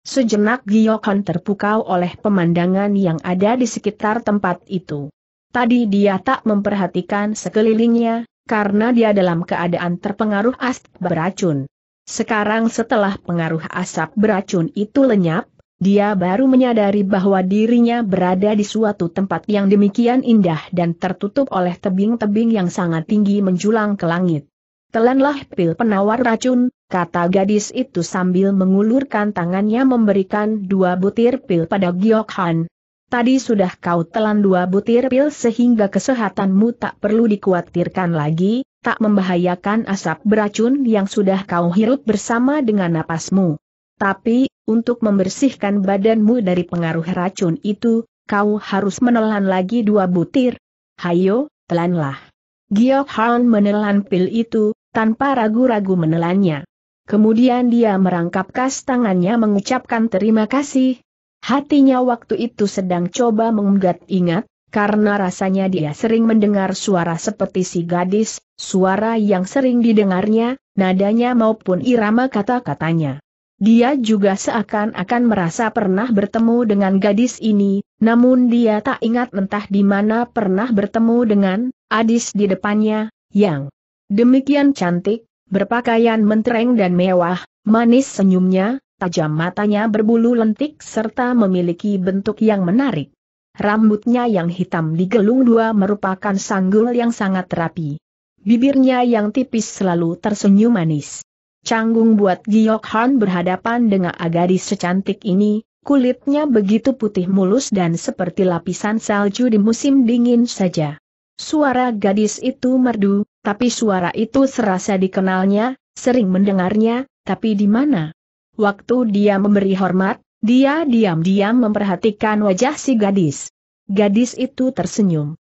A: Sejenak Giok Han terpukau oleh pemandangan yang ada di sekitar tempat itu. Tadi dia tak memperhatikan sekelilingnya, karena dia dalam keadaan terpengaruh asap beracun. Sekarang setelah pengaruh asap beracun itu lenyap, dia baru menyadari bahwa dirinya berada di suatu tempat yang demikian indah dan tertutup oleh tebing-tebing yang sangat tinggi menjulang ke langit. Telanlah pil penawar racun, kata gadis itu sambil mengulurkan tangannya memberikan dua butir pil pada Giok Han. Tadi sudah kau telan dua butir pil sehingga kesehatanmu tak perlu dikhawatirkan lagi, tak membahayakan asap beracun yang sudah kau hirup bersama dengan napasmu. Tapi, untuk membersihkan badanmu dari pengaruh racun itu, kau harus menelan lagi dua butir. Hayo, telanlah. Giok Han menelan pil itu, tanpa ragu-ragu menelannya. Kemudian dia merangkap kas tangannya mengucapkan terima kasih, Hatinya waktu itu sedang coba mengingat-ingat, karena rasanya dia sering mendengar suara seperti si gadis, suara yang sering didengarnya, nadanya maupun irama kata-katanya. Dia juga seakan-akan merasa pernah bertemu dengan gadis ini, namun dia tak ingat entah di mana pernah bertemu dengan Adis di depannya, yang demikian cantik, berpakaian mentereng dan mewah, manis senyumnya, tajam matanya berbulu lentik serta memiliki bentuk yang menarik. Rambutnya yang hitam digelung dua merupakan sanggul yang sangat rapi. Bibirnya yang tipis selalu tersenyum manis. Canggung buat Giok Han berhadapan dengan agadis secantik ini, kulitnya begitu putih mulus dan seperti lapisan salju di musim dingin saja. Suara gadis itu merdu, tapi suara itu serasa dikenalnya, sering mendengarnya, tapi di mana? Waktu dia memberi hormat, dia diam-diam memperhatikan wajah si gadis. Gadis itu tersenyum.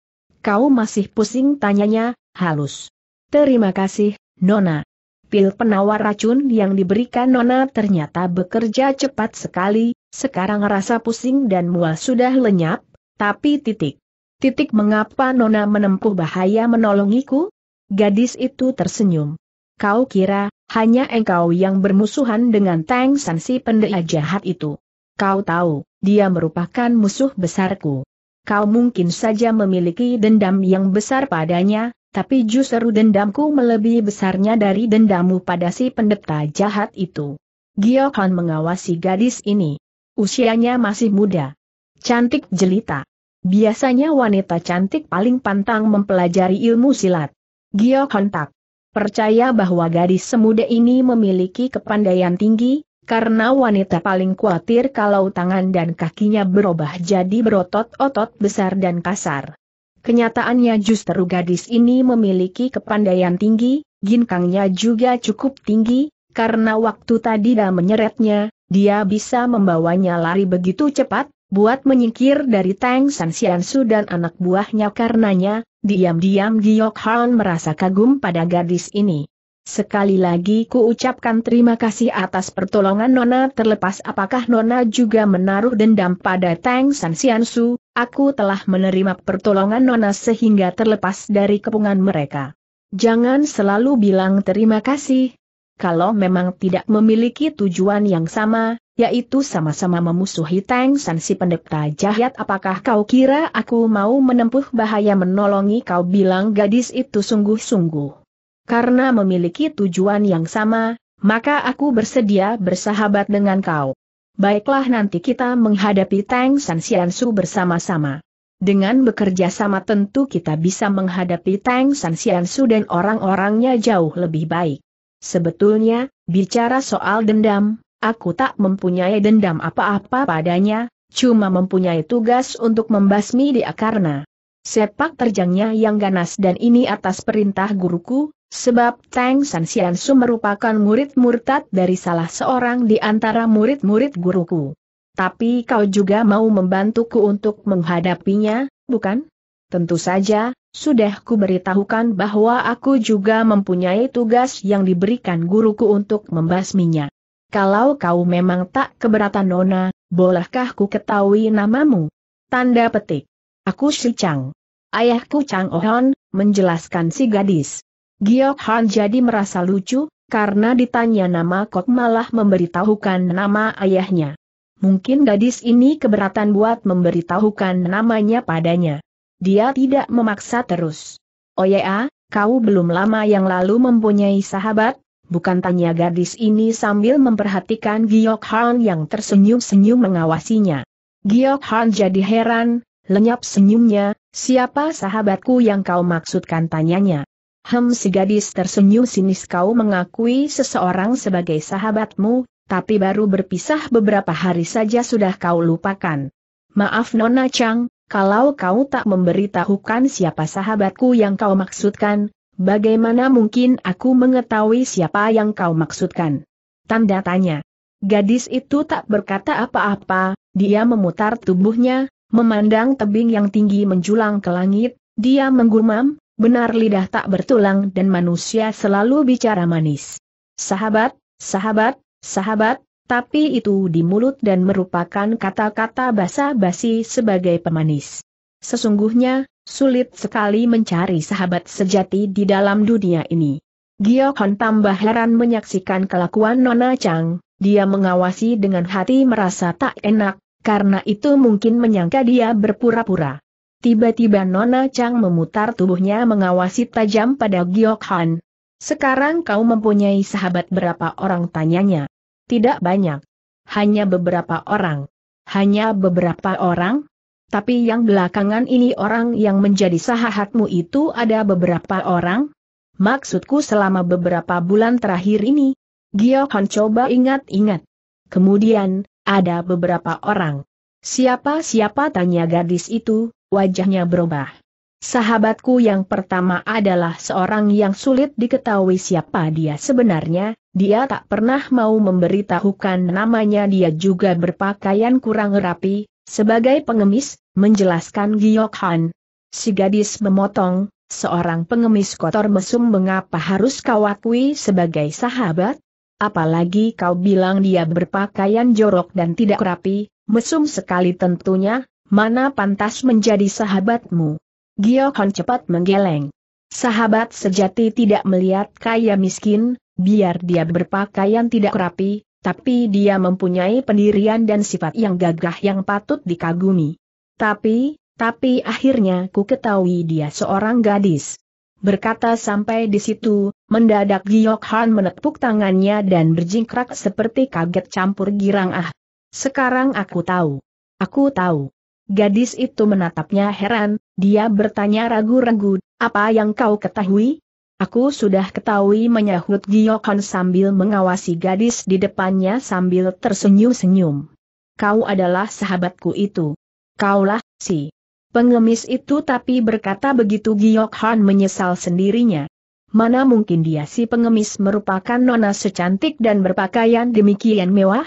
A: Kau masih pusing tanyanya, halus. Terima kasih, Nona. Pil penawar racun yang diberikan Nona ternyata bekerja cepat sekali, sekarang rasa pusing dan mual sudah lenyap, tapi titik. Titik mengapa Nona menempuh bahaya menolongiku? Gadis itu tersenyum. Kau kira, hanya engkau yang bermusuhan dengan Tang San si pendeta jahat itu. Kau tahu, dia merupakan musuh besarku. Kau mungkin saja memiliki dendam yang besar padanya, tapi justru dendamku melebihi besarnya dari dendammu pada si pendeta jahat itu. Giokhan mengawasi gadis ini. Usianya masih muda. Cantik jelita. Biasanya wanita cantik paling pantang mempelajari ilmu silat. Giokhan tak percaya bahwa gadis semuda ini memiliki kepandaian tinggi, karena wanita paling khawatir kalau tangan dan kakinya berubah jadi berotot-otot besar dan kasar. Kenyataannya justru gadis ini memiliki kepandaian tinggi, ginkangnya juga cukup tinggi, karena waktu tadi dia menyeretnya, dia bisa membawanya lari begitu cepat, buat menyingkir dari Tang San Xiansu dan anak buahnya karenanya, diam-diam Giok Han merasa kagum pada gadis ini. Sekali lagi ku ucapkan terima kasih atas pertolongan Nona terlepas apakah Nona juga menaruh dendam pada Tang San Xiansu, aku telah menerima pertolongan Nona sehingga terlepas dari kepungan mereka. Jangan selalu bilang terima kasih. Kalau memang tidak memiliki tujuan yang sama, yaitu sama-sama memusuhi Tang San si pendeta jahat apakah kau kira aku mau menempuh bahaya menolongi kau bilang gadis itu sungguh-sungguh. Karena memiliki tujuan yang sama, maka aku bersedia bersahabat dengan kau. Baiklah nanti kita menghadapi Tang San Su bersama-sama. Dengan bekerja sama tentu kita bisa menghadapi Tang San Su dan orang-orangnya jauh lebih baik. Sebetulnya, bicara soal dendam, Aku tak mempunyai dendam apa-apa padanya, cuma mempunyai tugas untuk membasmi dia karena sepak terjangnya yang ganas dan ini atas perintah guruku, sebab Tang San Su merupakan murid murtad dari salah seorang di antara murid-murid guruku. Tapi kau juga mau membantuku untuk menghadapinya, bukan? tentu saja, sudah ku beritahukan bahwa aku juga mempunyai tugas yang diberikan guruku untuk membasminya. Kalau kau memang tak keberatan Nona, bolehkah ku ketahui namamu? Tanda petik. Aku Si Chang. Ayahku Chang Ohon, menjelaskan si gadis. Giok Han jadi merasa lucu, karena ditanya nama kok malah memberitahukan nama ayahnya. Mungkin gadis ini keberatan buat memberitahukan namanya padanya. Dia tidak memaksa terus. Oh ya, kau belum lama yang lalu mempunyai sahabat, bukan tanya gadis ini sambil memperhatikan Giok Han yang tersenyum-senyum mengawasinya. Giok Han jadi heran, lenyap senyumnya, siapa sahabatku yang kau maksudkan tanyanya. Hem si gadis tersenyum sinis kau mengakui seseorang sebagai sahabatmu, tapi baru berpisah beberapa hari saja sudah kau lupakan. Maaf Nona Chang, kalau kau tak memberitahukan siapa sahabatku yang kau maksudkan, bagaimana mungkin aku mengetahui siapa yang kau maksudkan? Tanda tanya. Gadis itu tak berkata apa-apa, dia memutar tubuhnya, memandang tebing yang tinggi menjulang ke langit, dia menggumam, benar lidah tak bertulang dan manusia selalu bicara manis. Sahabat, sahabat, sahabat, tapi itu di mulut dan merupakan kata-kata basa-basi sebagai pemanis. Sesungguhnya, sulit sekali mencari sahabat sejati di dalam dunia ini. Giok Hon tambah heran menyaksikan kelakuan Nona Chang, dia mengawasi dengan hati merasa tak enak, karena itu mungkin menyangka dia berpura-pura. Tiba-tiba Nona Chang memutar tubuhnya mengawasi tajam pada Giok Han. Sekarang kau mempunyai sahabat berapa orang tanyanya? Tidak banyak. Hanya beberapa orang. Hanya beberapa orang? Tapi yang belakangan ini orang yang menjadi sahabatmu itu ada beberapa orang? Maksudku selama beberapa bulan terakhir ini, Giokon coba ingat-ingat. Kemudian, ada beberapa orang. Siapa-siapa tanya gadis itu, wajahnya berubah. Sahabatku yang pertama adalah seorang yang sulit diketahui siapa dia sebenarnya, dia tak pernah mau memberitahukan namanya dia juga berpakaian kurang rapi, sebagai pengemis, menjelaskan Giok Han. Si gadis memotong, seorang pengemis kotor mesum mengapa harus kau akui sebagai sahabat? Apalagi kau bilang dia berpakaian jorok dan tidak rapi, mesum sekali tentunya, mana pantas menjadi sahabatmu. Giokon cepat menggeleng. Sahabat sejati tidak melihat kaya miskin, biar dia berpakaian tidak rapi, tapi dia mempunyai pendirian dan sifat yang gagah yang patut dikagumi. Tapi, tapi akhirnya ku ketahui dia seorang gadis. Berkata sampai di situ, mendadak Giok Han menepuk tangannya dan berjingkrak seperti kaget campur girang ah. Sekarang aku tahu. Aku tahu. Gadis itu menatapnya heran, dia bertanya ragu-ragu, apa yang kau ketahui? Aku sudah ketahui menyahut Giok Han sambil mengawasi gadis di depannya sambil tersenyum-senyum. Kau adalah sahabatku itu. Kaulah, si Pengemis itu tapi berkata begitu Giok Han menyesal sendirinya. Mana mungkin dia si pengemis merupakan nona secantik dan berpakaian demikian mewah?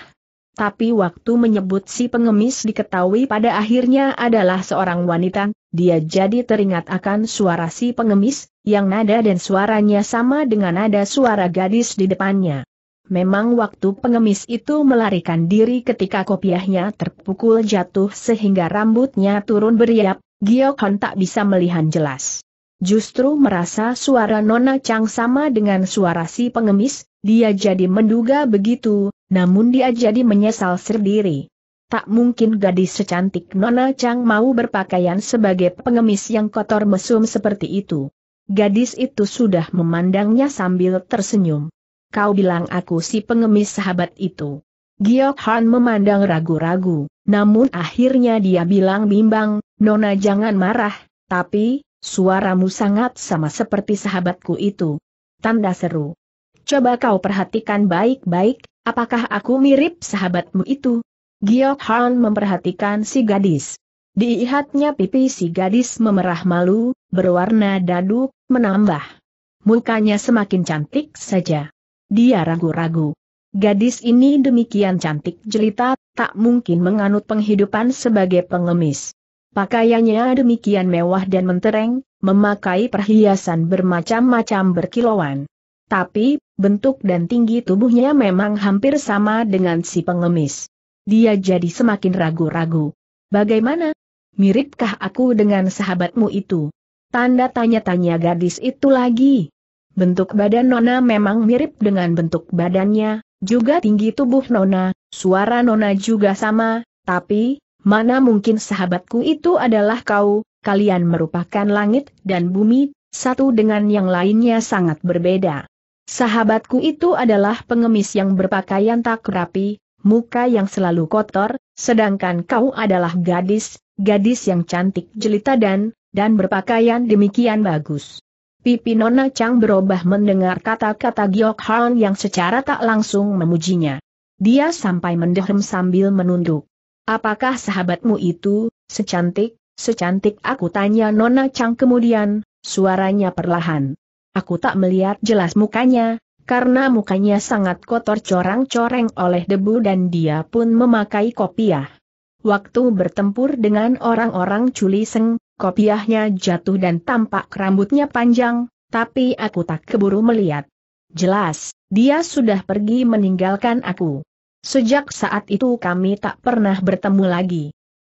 A: Tapi waktu menyebut si pengemis diketahui pada akhirnya adalah seorang wanita, dia jadi teringat akan suara si pengemis, yang nada dan suaranya sama dengan nada suara gadis di depannya. Memang waktu pengemis itu melarikan diri ketika kopiahnya terpukul jatuh sehingga rambutnya turun beriap, Giok Hon tak bisa melihat jelas. Justru merasa suara Nona Chang sama dengan suara si pengemis, dia jadi menduga begitu, namun dia jadi menyesal sendiri. Tak mungkin gadis secantik Nona Chang mau berpakaian sebagai pengemis yang kotor mesum seperti itu. Gadis itu sudah memandangnya sambil tersenyum kau bilang aku si pengemis sahabat itu. Giok Han memandang ragu-ragu, namun akhirnya dia bilang bimbang, Nona jangan marah, tapi, suaramu sangat sama seperti sahabatku itu. Tanda seru. Coba kau perhatikan baik-baik, apakah aku mirip sahabatmu itu? Giok Han memperhatikan si gadis. Diihatnya pipi si gadis memerah malu, berwarna dadu, menambah. Mukanya semakin cantik saja. Dia ragu-ragu. Gadis ini demikian cantik jelita, tak mungkin menganut penghidupan sebagai pengemis. Pakaiannya demikian mewah dan mentereng, memakai perhiasan bermacam-macam berkilauan. Tapi, bentuk dan tinggi tubuhnya memang hampir sama dengan si pengemis. Dia jadi semakin ragu-ragu. Bagaimana? Miripkah aku dengan sahabatmu itu? Tanda tanya-tanya gadis itu lagi. Bentuk badan Nona memang mirip dengan bentuk badannya, juga tinggi tubuh Nona, suara Nona juga sama, tapi, Mana mungkin sahabatku itu adalah kau, kalian merupakan langit dan bumi, satu dengan yang lainnya sangat berbeda. Sahabatku itu adalah pengemis yang berpakaian tak rapi, muka yang selalu kotor, sedangkan kau adalah gadis, gadis yang cantik jelita dan, dan berpakaian demikian bagus. Pipi Nona Chang berubah mendengar kata-kata Giok Han yang secara tak langsung memujinya. Dia sampai mendehem sambil menunduk. Apakah sahabatmu itu, secantik, secantik aku tanya Nona Chang kemudian, suaranya perlahan. Aku tak melihat jelas mukanya, karena mukanya sangat kotor corang-coreng oleh debu dan dia pun memakai kopiah. Waktu bertempur dengan orang-orang culiseng, kopiahnya jatuh dan tampak rambutnya panjang, tapi aku tak keburu melihat. Jelas, dia sudah pergi meninggalkan aku. Sejak saat itu kami tak pernah bertemu lagi.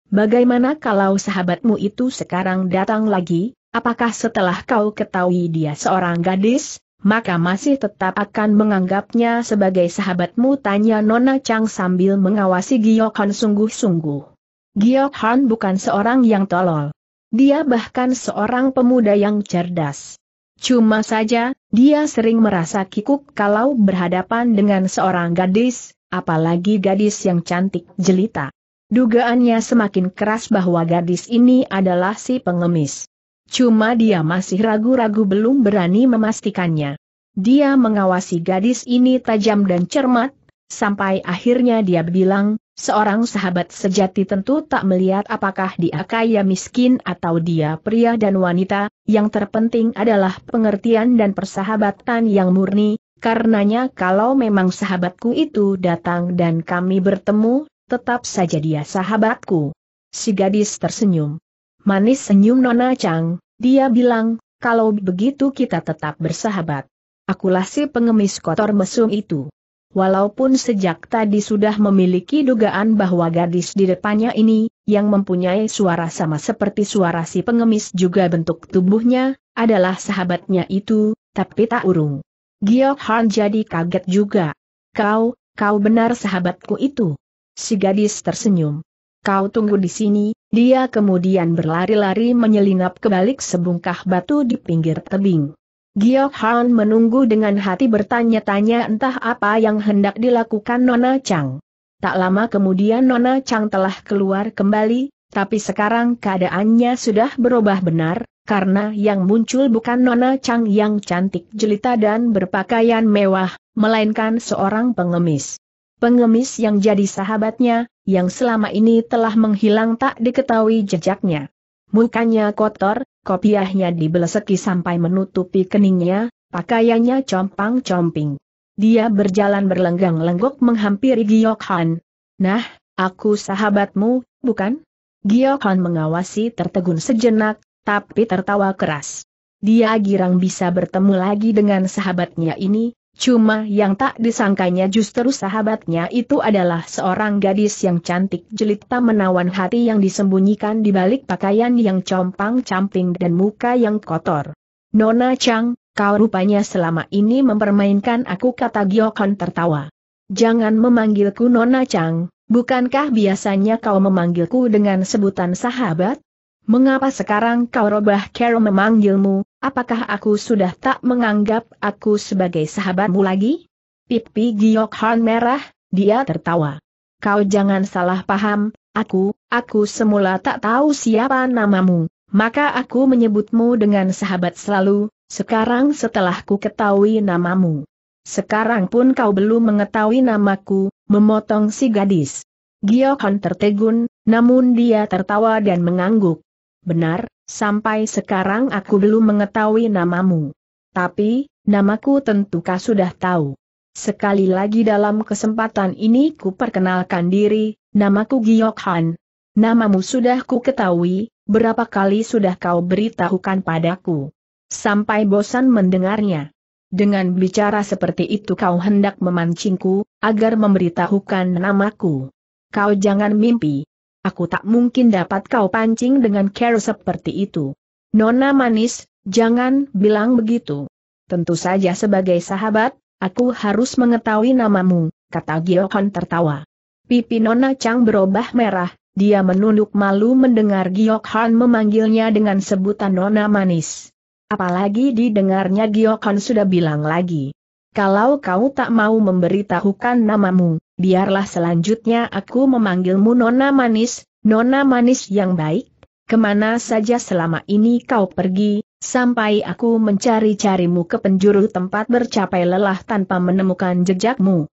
A: Bagaimana kalau sahabatmu itu sekarang datang lagi, apakah setelah kau ketahui dia seorang gadis, maka masih tetap akan menganggapnya sebagai sahabatmu tanya Nona Chang sambil mengawasi Giok Han sungguh-sungguh. Giok Han bukan seorang yang tolol. Dia bahkan seorang pemuda yang cerdas. Cuma saja, dia sering merasa kikuk kalau berhadapan dengan seorang gadis, apalagi gadis yang cantik jelita. Dugaannya semakin keras bahwa gadis ini adalah si pengemis. Cuma dia masih ragu-ragu belum berani memastikannya. Dia mengawasi gadis ini tajam dan cermat, sampai akhirnya dia bilang, seorang sahabat sejati tentu tak melihat apakah dia kaya miskin atau dia pria dan wanita, yang terpenting adalah pengertian dan persahabatan yang murni, Karenanya kalau memang sahabatku itu datang dan kami bertemu, tetap saja dia sahabatku. Si gadis tersenyum. Manis senyum Nona Chang, dia bilang, kalau begitu kita tetap bersahabat. Akulah si pengemis kotor mesum itu. Walaupun sejak tadi sudah memiliki dugaan bahwa gadis di depannya ini, yang mempunyai suara sama seperti suara si pengemis juga bentuk tubuhnya, adalah sahabatnya itu, tapi tak urung. Giok Han jadi kaget juga. Kau, kau benar sahabatku itu. Si gadis tersenyum. Kau tunggu di sini, dia kemudian berlari-lari menyelinap ke balik sebungkah batu di pinggir tebing. Giok Han menunggu dengan hati bertanya-tanya entah apa yang hendak dilakukan Nona Chang. Tak lama kemudian Nona Chang telah keluar kembali, tapi sekarang keadaannya sudah berubah benar, karena yang muncul bukan Nona Chang yang cantik jelita dan berpakaian mewah, melainkan seorang pengemis. Pengemis yang jadi sahabatnya, yang selama ini telah menghilang tak diketahui jejaknya. Mukanya kotor, kopiahnya dibeleseki sampai menutupi keningnya, pakaiannya compang-comping. Dia berjalan berlenggang-lenggok menghampiri Giok Han. Nah, aku sahabatmu, bukan? Giok Han mengawasi tertegun sejenak, tapi tertawa keras. Dia girang bisa bertemu lagi dengan sahabatnya ini, cuma yang tak disangkanya justru sahabatnya itu adalah seorang gadis yang cantik jelita menawan hati yang disembunyikan di balik pakaian yang compang-camping dan muka yang kotor. Nona Chang, kau rupanya selama ini mempermainkan aku kata Giokon tertawa. Jangan memanggilku Nona Chang, bukankah biasanya kau memanggilku dengan sebutan sahabat? Mengapa sekarang kau robah cara memanggilmu, apakah aku sudah tak menganggap aku sebagai sahabatmu lagi? Pipi Giok Han merah, dia tertawa. Kau jangan salah paham, aku, aku semula tak tahu siapa namamu, maka aku menyebutmu dengan sahabat selalu, sekarang setelah ku ketahui namamu. Sekarang pun kau belum mengetahui namaku, memotong si gadis. Giok Han tertegun, namun dia tertawa dan mengangguk. Benar, sampai sekarang aku belum mengetahui namamu. Tapi, namaku tentu kau sudah tahu. Sekali lagi dalam kesempatan ini ku perkenalkan diri, namaku Giok Han. Namamu sudah ku ketahui, Berapa kali sudah kau beritahukan padaku? Sampai bosan mendengarnya. Dengan bicara seperti itu kau hendak memancingku, agar memberitahukan namaku. Kau jangan mimpi. Aku tak mungkin dapat kau pancing dengan care seperti itu. Nona manis, jangan bilang begitu. Tentu saja sebagai sahabat, aku harus mengetahui namamu, kata Giokon tertawa. Pipi Nona Chang berubah merah, dia menunduk malu mendengar Giok Han memanggilnya dengan sebutan Nona Manis. Apalagi didengarnya Giok Han sudah bilang lagi. Kalau kau tak mau memberitahukan namamu, biarlah selanjutnya aku memanggilmu Nona Manis, Nona Manis yang baik. Ke mana saja selama ini kau pergi, sampai aku mencari-carimu ke penjuru tempat bercapai lelah tanpa menemukan jejakmu.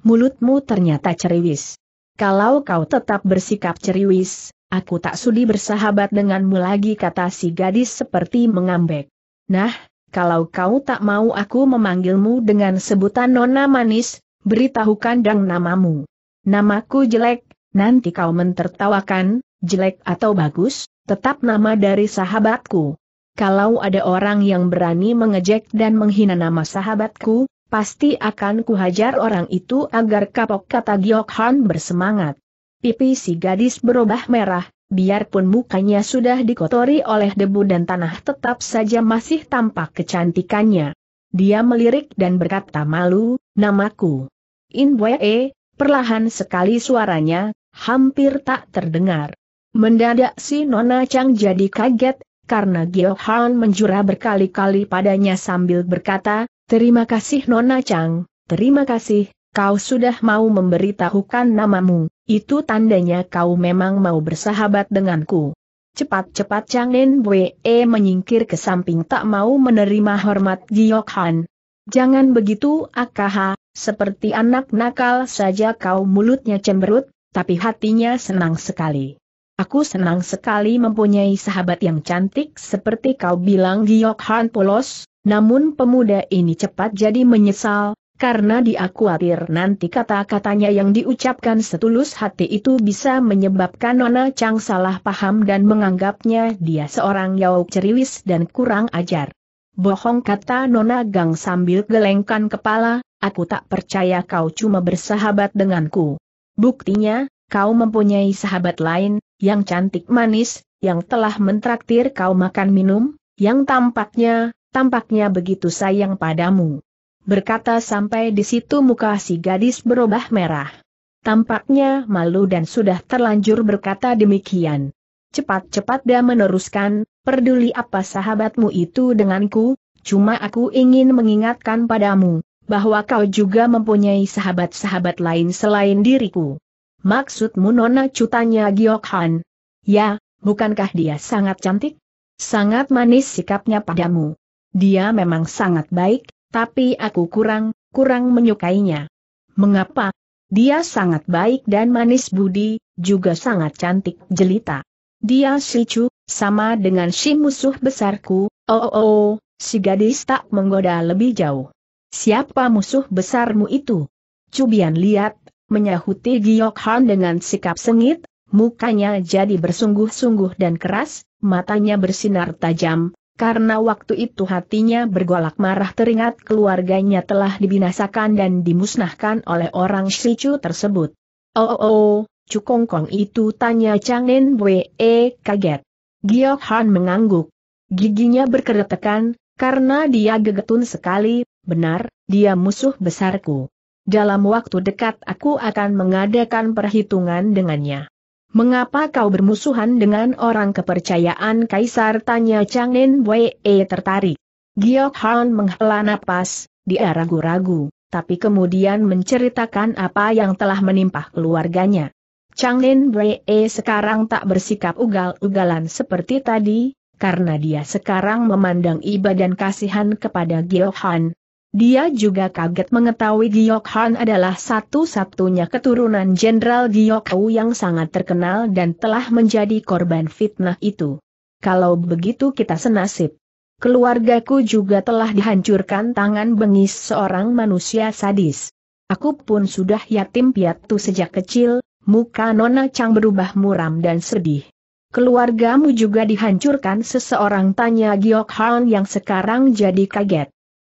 A: Mulutmu ternyata ceriwis. Kalau kau tetap bersikap ceriwis, aku tak sudi bersahabat denganmu lagi kata si gadis seperti mengambek. Nah, kalau kau tak mau aku memanggilmu dengan sebutan nona manis, beritahukan dang namamu. Namaku jelek, nanti kau mentertawakan, jelek atau bagus, tetap nama dari sahabatku. Kalau ada orang yang berani mengejek dan menghina nama sahabatku, pasti akan kuhajar orang itu agar kapok kata Giok Han bersemangat. Pipi si gadis berubah merah, biarpun mukanya sudah dikotori oleh debu dan tanah tetap saja masih tampak kecantikannya. Dia melirik dan berkata malu, namaku. In E, perlahan sekali suaranya, hampir tak terdengar. Mendadak si Nona Chang jadi kaget, karena Giok Han menjura berkali-kali padanya sambil berkata, Terima kasih Nona Chang, terima kasih, kau sudah mau memberitahukan namamu, itu tandanya kau memang mau bersahabat denganku. Cepat-cepat Chang Nen Wee menyingkir ke samping tak mau menerima hormat Giok Han. Jangan begitu AKH, seperti anak nakal saja kau mulutnya cemberut, tapi hatinya senang sekali. Aku senang sekali mempunyai sahabat yang cantik seperti kau bilang Giok Han polos, namun pemuda ini cepat jadi menyesal, karena dia khawatir nanti kata-katanya yang diucapkan setulus hati itu bisa menyebabkan Nona Chang salah paham dan menganggapnya dia seorang yauk ceriwis dan kurang ajar. Bohong kata Nona Gang sambil gelengkan kepala, aku tak percaya kau cuma bersahabat denganku. Buktinya, kau mempunyai sahabat lain, yang cantik manis, yang telah mentraktir kau makan minum, yang tampaknya, tampaknya begitu sayang padamu. Berkata sampai di situ muka si gadis berubah merah. Tampaknya malu dan sudah terlanjur berkata demikian. Cepat-cepat dia meneruskan, peduli apa sahabatmu itu denganku, cuma aku ingin mengingatkan padamu, bahwa kau juga mempunyai sahabat-sahabat lain selain diriku. Maksudmu Nona cutanya Giok Han? Ya, bukankah dia sangat cantik? Sangat manis sikapnya padamu. Dia memang sangat baik, tapi aku kurang, kurang menyukainya. Mengapa? Dia sangat baik dan manis budi, juga sangat cantik jelita. Dia sicu, sama dengan si musuh besarku, oh oh oh, si gadis tak menggoda lebih jauh. Siapa musuh besarmu itu? Cubian lihat, menyahuti Giok Han dengan sikap sengit, mukanya jadi bersungguh-sungguh dan keras, matanya bersinar tajam, karena waktu itu hatinya bergolak marah teringat keluarganya telah dibinasakan dan dimusnahkan oleh orang Shichu tersebut. Oh oh oh, Cukongkong itu tanya Chang Nen Wee kaget. Giok Han mengangguk. Giginya berkeretekan, karena dia gegetun sekali, benar, dia musuh besarku. Dalam waktu dekat aku akan mengadakan perhitungan dengannya. Mengapa kau bermusuhan dengan orang kepercayaan Kaisar? Tanya Chang Nen Wei tertarik. Giok Han menghela napas, dia ragu-ragu, tapi kemudian menceritakan apa yang telah menimpa keluarganya. Chang Nen Wei sekarang tak bersikap ugal-ugalan seperti tadi, karena dia sekarang memandang iba dan kasihan kepada Giok Han, dia juga kaget mengetahui Giok Han adalah satu-satunya keturunan Jenderal Giok Wu yang sangat terkenal dan telah menjadi korban fitnah itu. Kalau begitu kita senasib. Keluargaku juga telah dihancurkan tangan bengis seorang manusia sadis. Aku pun sudah yatim piatu sejak kecil, muka Nona Chang berubah muram dan sedih. Keluargamu juga dihancurkan seseorang tanya Giok Han yang sekarang jadi kaget.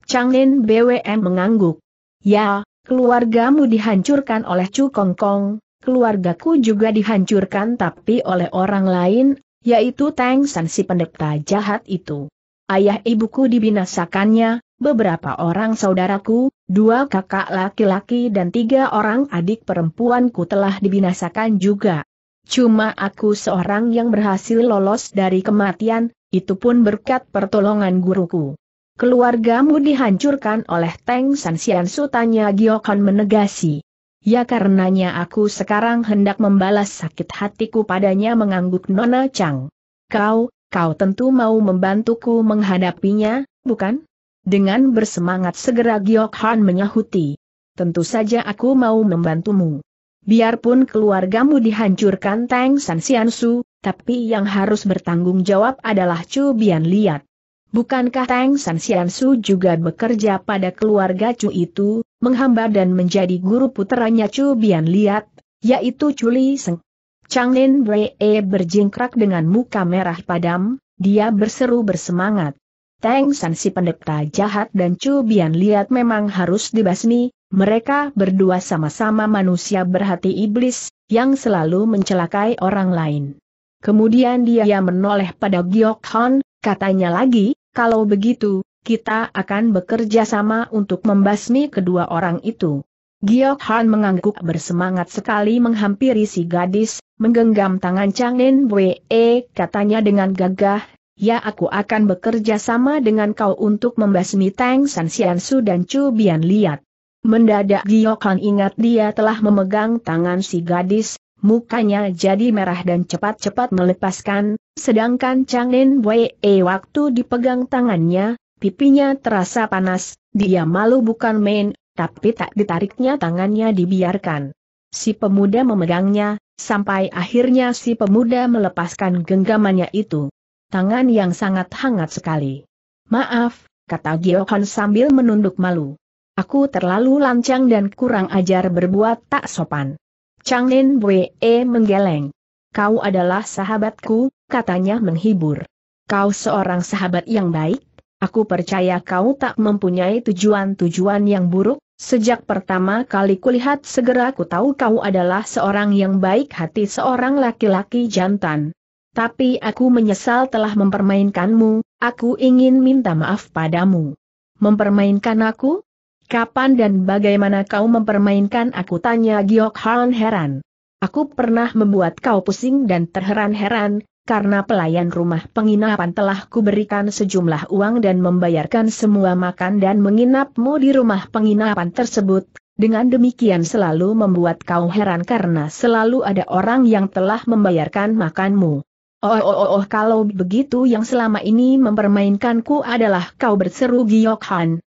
A: Chang Lin BWM mengangguk. Ya, keluargamu dihancurkan oleh Chu Kong Kong, keluargaku juga dihancurkan tapi oleh orang lain, yaitu Tang San si pendekta jahat itu. Ayah ibuku dibinasakannya, beberapa orang saudaraku, dua kakak laki-laki dan tiga orang adik perempuanku telah dibinasakan juga. Cuma aku seorang yang berhasil lolos dari kematian, itu pun berkat pertolongan guruku keluargamu dihancurkan oleh Teng San Sian Su tanya Giokon menegasi. Ya karenanya aku sekarang hendak membalas sakit hatiku padanya mengangguk Nona Chang. Kau, kau tentu mau membantuku menghadapinya, bukan? Dengan bersemangat segera Giok Han menyahuti. Tentu saja aku mau membantumu. Biarpun keluargamu dihancurkan Teng San Sian Su, tapi yang harus bertanggung jawab adalah Chu Bian Liat. Bukankah Tang San Sian Su juga bekerja pada keluarga Chu itu, menghamba dan menjadi guru puteranya Chu Bian Liat, yaitu Chu Li Seng. Chang Lin Wei berjingkrak dengan muka merah padam, dia berseru bersemangat. Tang San si pendekta jahat dan Chu Bian Liat memang harus dibasmi, mereka berdua sama-sama manusia berhati iblis, yang selalu mencelakai orang lain. Kemudian dia menoleh pada Giok Han, katanya lagi, kalau begitu, kita akan bekerja sama untuk membasmi kedua orang itu. Giok Han mengangguk bersemangat sekali menghampiri si gadis, menggenggam tangan Chang Lin Wei, katanya dengan gagah, ya aku akan bekerja sama dengan kau untuk membasmi Tang San Sian Su dan Chu Bian Liat. Mendadak Giok Han ingat dia telah memegang tangan si gadis, mukanya jadi merah dan cepat-cepat melepaskan, sedangkan Chang Lin Wei waktu dipegang tangannya, pipinya terasa panas, dia malu bukan main, tapi tak ditariknya tangannya dibiarkan. Si pemuda memegangnya, sampai akhirnya si pemuda melepaskan genggamannya itu. Tangan yang sangat hangat sekali. Maaf, kata Giohan sambil menunduk malu. Aku terlalu lancang dan kurang ajar berbuat tak sopan. Chang Lin Wei menggeleng. Kau adalah sahabatku, katanya menghibur. Kau seorang sahabat yang baik, aku percaya kau tak mempunyai tujuan-tujuan yang buruk, sejak pertama kali kulihat segera ku tahu kau adalah seorang yang baik hati seorang laki-laki jantan. Tapi aku menyesal telah mempermainkanmu, aku ingin minta maaf padamu. Mempermainkan aku? Kapan dan bagaimana kau mempermainkan aku tanya Giok Han heran. Aku pernah membuat kau pusing dan terheran-heran, karena pelayan rumah penginapan telah kuberikan sejumlah uang dan membayarkan semua makan dan menginapmu di rumah penginapan tersebut, dengan demikian selalu membuat kau heran karena selalu ada orang yang telah membayarkan makanmu. Oh, oh, oh, oh, kalau begitu yang selama ini mempermainkanku adalah kau berseru Giok Han.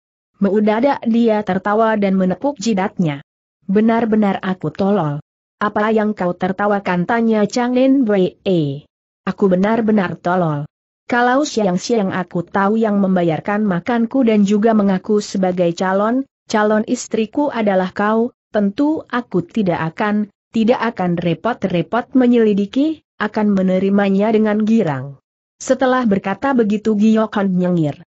A: Meudadak dia tertawa dan menepuk jidatnya. Benar-benar aku tolol. Apa yang kau tertawakan tanya Chang Lin Wei. Aku benar-benar tolol. Kalau siang-siang aku tahu yang membayarkan makanku dan juga mengaku sebagai calon, calon istriku adalah kau, tentu aku tidak akan, tidak akan repot-repot menyelidiki, akan menerimanya dengan girang. Setelah berkata begitu Giyokan nyengir.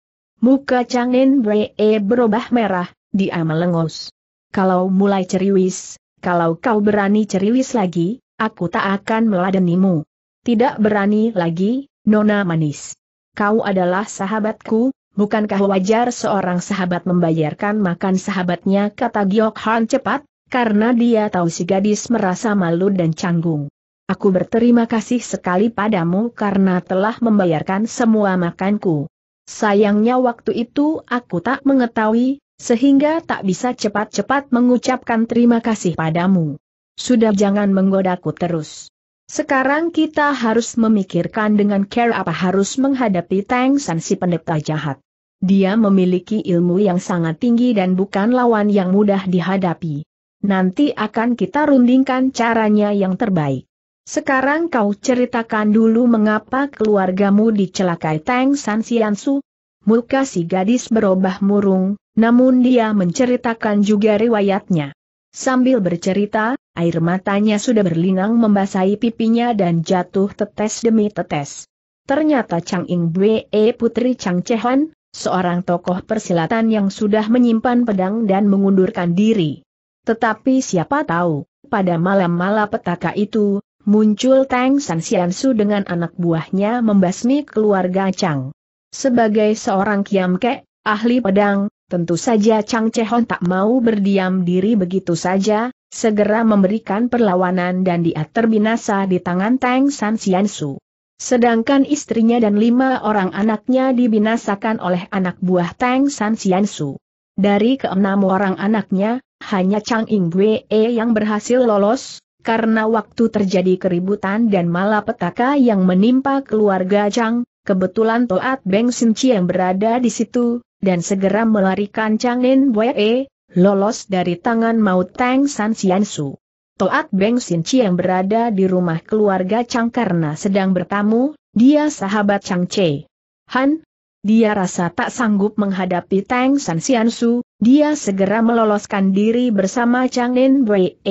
A: Muka Chang Lin Wei berubah merah, dia melengos. Kalau mulai ceriwis, kalau kau berani ceriwis lagi, aku tak akan meladenimu. Tidak berani lagi, Nona manis. Kau adalah sahabatku, bukankah wajar seorang sahabat membayarkan makan sahabatnya kata Giok Han cepat, karena dia tahu si gadis merasa malu dan canggung. Aku berterima kasih sekali padamu karena telah membayarkan semua makanku. Sayangnya waktu itu aku tak mengetahui, sehingga tak bisa cepat-cepat mengucapkan terima kasih padamu. Sudah jangan menggodaku terus. Sekarang kita harus memikirkan dengan care apa harus menghadapi Tang San si pendekta jahat. Dia memiliki ilmu yang sangat tinggi dan bukan lawan yang mudah dihadapi. Nanti akan kita rundingkan caranya yang terbaik. Sekarang kau ceritakan dulu mengapa keluargamu dicelakai Tang San Siansu. Muka si gadis berubah murung, namun dia menceritakan juga riwayatnya. Sambil bercerita, air matanya sudah berlinang membasahi pipinya dan jatuh tetes demi tetes. Ternyata Chang Ing Bwe putri Chang Chehan, seorang tokoh persilatan yang sudah menyimpan pedang dan mengundurkan diri. Tetapi siapa tahu, pada malam malapetaka itu, muncul Tang San Xiansu dengan anak buahnya membasmi keluarga Chang. Sebagai seorang kiamke, ahli pedang, tentu saja Chang Chehon tak mau berdiam diri begitu saja, segera memberikan perlawanan dan dia terbinasa di tangan Tang San Xiansu. Sedangkan istrinya dan lima orang anaknya dibinasakan oleh anak buah Tang San Xiansu. Dari keenam orang anaknya, hanya Chang Ing Bwe yang berhasil lolos, karena waktu terjadi keributan dan malapetaka yang menimpa keluarga Chang, Kebetulan Toat Beng Sin yang berada di situ, dan segera melarikan Chang Nin Bue, lolos dari tangan Maut Tang San Su. Toat Beng Sin yang berada di rumah keluarga Chang karena sedang bertamu, dia sahabat Chang Che. Han, dia rasa tak sanggup menghadapi Tang San Su, dia segera meloloskan diri bersama Chang Nin Bue.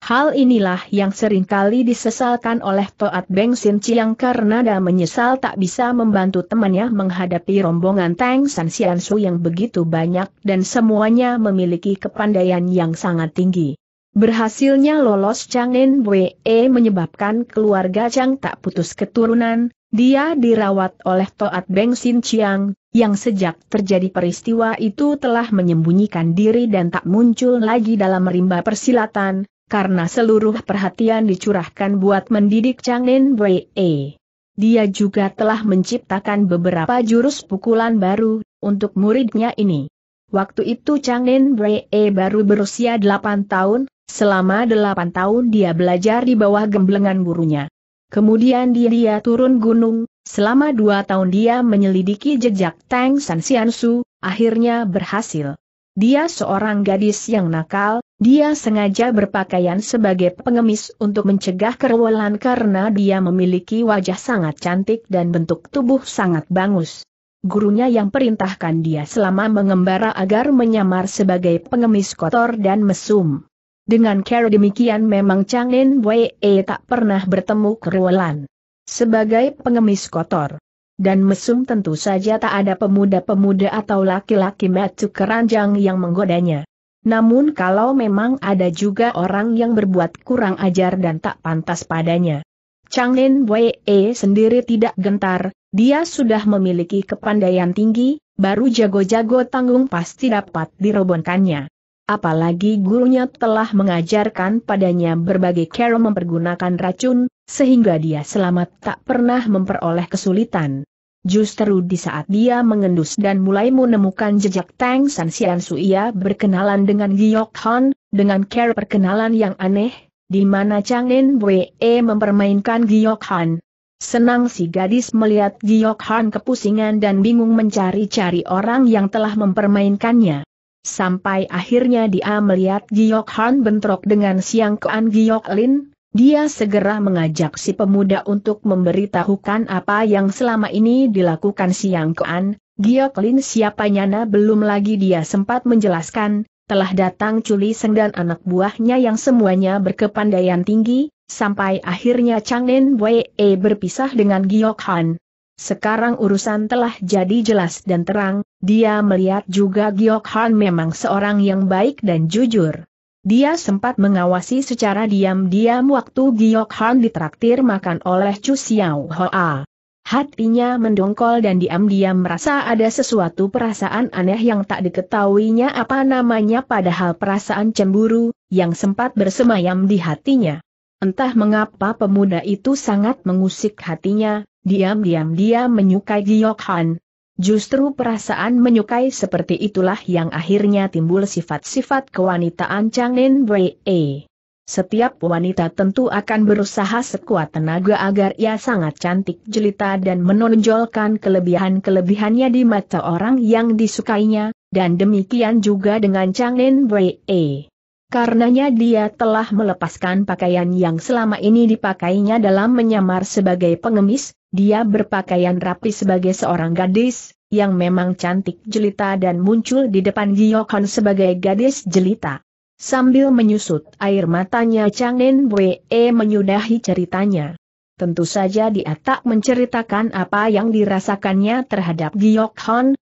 A: Hal inilah yang sering kali disesalkan oleh Toat Beng Sin Chiang karena dia menyesal tak bisa membantu temannya menghadapi rombongan Tang San Su yang begitu banyak dan semuanya memiliki kepandaian yang sangat tinggi. Berhasilnya lolos Chang Nin Wei menyebabkan keluarga Chang tak putus keturunan, dia dirawat oleh Toat Beng Sin Chiang, yang sejak terjadi peristiwa itu telah menyembunyikan diri dan tak muncul lagi dalam rimba persilatan, karena seluruh perhatian dicurahkan buat mendidik Changin Wei. Dia juga telah menciptakan beberapa jurus pukulan baru, untuk muridnya ini. Waktu itu Changin Wei baru berusia 8 tahun, selama 8 tahun dia belajar di bawah gemblengan gurunya. Kemudian dia, dia turun gunung, selama 2 tahun dia menyelidiki jejak Tang San Xiansu, akhirnya berhasil. Dia seorang gadis yang nakal, dia sengaja berpakaian sebagai pengemis untuk mencegah kerewelan karena dia memiliki wajah sangat cantik dan bentuk tubuh sangat bagus. Gurunya yang perintahkan dia selama mengembara agar menyamar sebagai pengemis kotor dan mesum. Dengan cara demikian memang Changin Wei tak pernah bertemu kerewelan. Sebagai pengemis kotor dan mesum tentu saja tak ada pemuda-pemuda atau laki-laki metu keranjang yang menggodanya. Namun kalau memang ada juga orang yang berbuat kurang ajar dan tak pantas padanya. Chang Lin Wei sendiri tidak gentar, dia sudah memiliki kepandaian tinggi, baru jago-jago tanggung pasti dapat dirobonkannya. Apalagi gurunya telah mengajarkan padanya berbagai cara mempergunakan racun, sehingga dia selamat tak pernah memperoleh kesulitan. Justru di saat dia mengendus dan mulai menemukan jejak Tang San Xiansu ia berkenalan dengan Giok Han, dengan cara perkenalan yang aneh, di mana Chang Nin Wei mempermainkan Giok Han. Senang si gadis melihat Giok Han kepusingan dan bingung mencari-cari orang yang telah mempermainkannya. Sampai akhirnya dia melihat Giok Han bentrok dengan Siang Kean Giok Lin, dia segera mengajak si pemuda untuk memberitahukan apa yang selama ini dilakukan Siang Kean, Giok Lin siapa nyana belum lagi dia sempat menjelaskan, telah datang Culi Seng dan anak buahnya yang semuanya berkepandaian tinggi, sampai akhirnya Chang Nin Wei berpisah dengan Giok Han. Sekarang urusan telah jadi jelas dan terang, dia melihat juga Giok Han memang seorang yang baik dan jujur. Dia sempat mengawasi secara diam-diam waktu Giok Han ditraktir makan oleh Chu Xiao Hoa. Hatinya mendongkol dan diam-diam merasa ada sesuatu perasaan aneh yang tak diketahuinya apa namanya padahal perasaan cemburu, yang sempat bersemayam di hatinya. Entah mengapa pemuda itu sangat mengusik hatinya, diam-diam dia menyukai Giok Han, Justru perasaan menyukai seperti itulah yang akhirnya timbul sifat-sifat kewanitaan Changin Wei. Setiap wanita tentu akan berusaha sekuat tenaga agar ia sangat cantik jelita dan menonjolkan kelebihan-kelebihannya di mata orang yang disukainya, dan demikian juga dengan Changin Wei. Karenanya dia telah melepaskan pakaian yang selama ini dipakainya dalam menyamar sebagai pengemis, dia berpakaian rapi sebagai seorang gadis, yang memang cantik jelita dan muncul di depan Giokon sebagai gadis jelita. Sambil menyusut air matanya Chang Nen Bwe menyudahi ceritanya. Tentu saja dia tak menceritakan apa yang dirasakannya terhadap Giok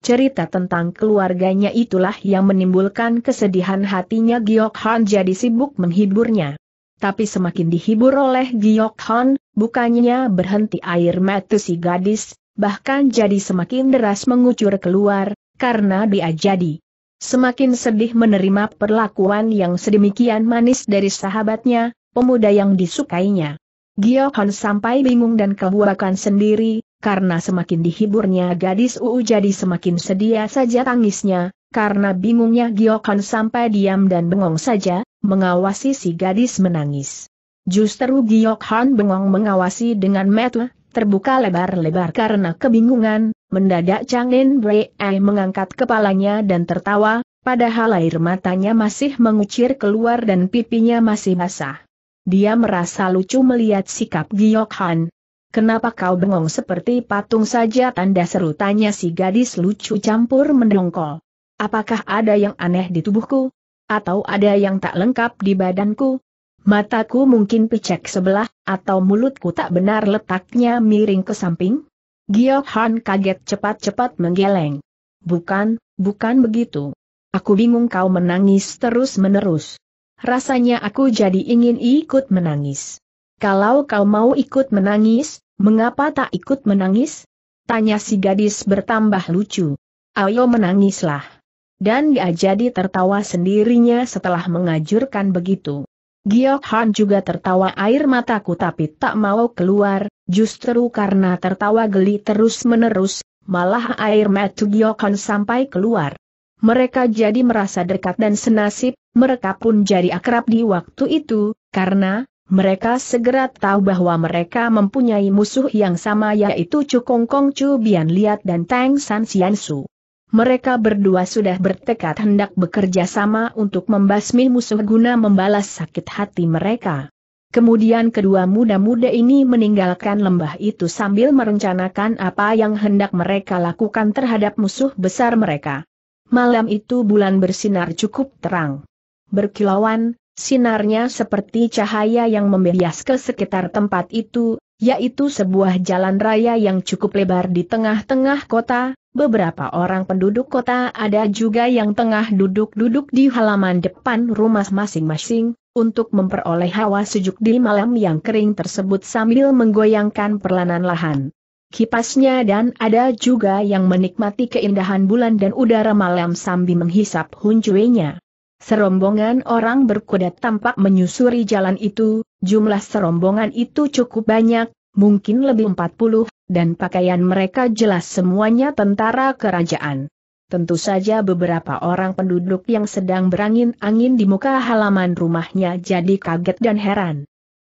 A: cerita tentang keluarganya itulah yang menimbulkan kesedihan hatinya Giok jadi sibuk menghiburnya. Tapi semakin dihibur oleh Giok Han, bukannya berhenti air mata si gadis, bahkan jadi semakin deras mengucur keluar, karena dia jadi semakin sedih menerima perlakuan yang sedemikian manis dari sahabatnya, pemuda yang disukainya. Giok Han sampai bingung dan kebuakan sendiri, karena semakin dihiburnya gadis Uu jadi semakin sedia saja tangisnya, karena bingungnya Giok Han sampai diam dan bengong saja, mengawasi si gadis menangis. Justru Giok Han bengong mengawasi dengan mata, terbuka lebar-lebar karena kebingungan, mendadak Changin Brei mengangkat kepalanya dan tertawa, padahal air matanya masih mengucir keluar dan pipinya masih basah. Dia merasa lucu melihat sikap Giok Han. Kenapa kau bengong seperti patung saja tanda seru tanya si gadis lucu campur mendongkol. Apakah ada yang aneh di tubuhku? Atau ada yang tak lengkap di badanku? Mataku mungkin picek sebelah, atau mulutku tak benar letaknya miring ke samping? Giok Han kaget cepat-cepat menggeleng. Bukan, bukan begitu. Aku bingung kau menangis terus-menerus. Rasanya aku jadi ingin ikut menangis. Kalau kau mau ikut menangis, mengapa tak ikut menangis? Tanya si gadis bertambah lucu. Ayo menangislah. Dan dia jadi tertawa sendirinya setelah mengajurkan begitu. Giok Han juga tertawa air mataku tapi tak mau keluar, justru karena tertawa geli terus-menerus, malah air mata Giok Han sampai keluar. Mereka jadi merasa dekat dan senasib, mereka pun jadi akrab di waktu itu, karena, mereka segera tahu bahwa mereka mempunyai musuh yang sama yaitu Cukong Kong Chu Bian Liat dan Tang San Sian Su. Mereka berdua sudah bertekad hendak bekerja sama untuk membasmi musuh guna membalas sakit hati mereka. Kemudian kedua muda-muda ini meninggalkan lembah itu sambil merencanakan apa yang hendak mereka lakukan terhadap musuh besar mereka. Malam itu bulan bersinar cukup terang. Berkilauan, sinarnya seperti cahaya yang membias ke sekitar tempat itu, yaitu sebuah jalan raya yang cukup lebar di tengah-tengah kota, Beberapa orang penduduk kota ada juga yang tengah duduk-duduk di halaman depan rumah masing-masing, untuk memperoleh hawa sejuk di malam yang kering tersebut sambil menggoyangkan perlanan lahan. Kipasnya dan ada juga yang menikmati keindahan bulan dan udara malam sambil menghisap huncuenya. Serombongan orang berkuda tampak menyusuri jalan itu, jumlah serombongan itu cukup banyak, mungkin lebih 40, dan pakaian mereka jelas semuanya tentara kerajaan. Tentu saja beberapa orang penduduk yang sedang berangin-angin di muka halaman rumahnya jadi kaget dan heran.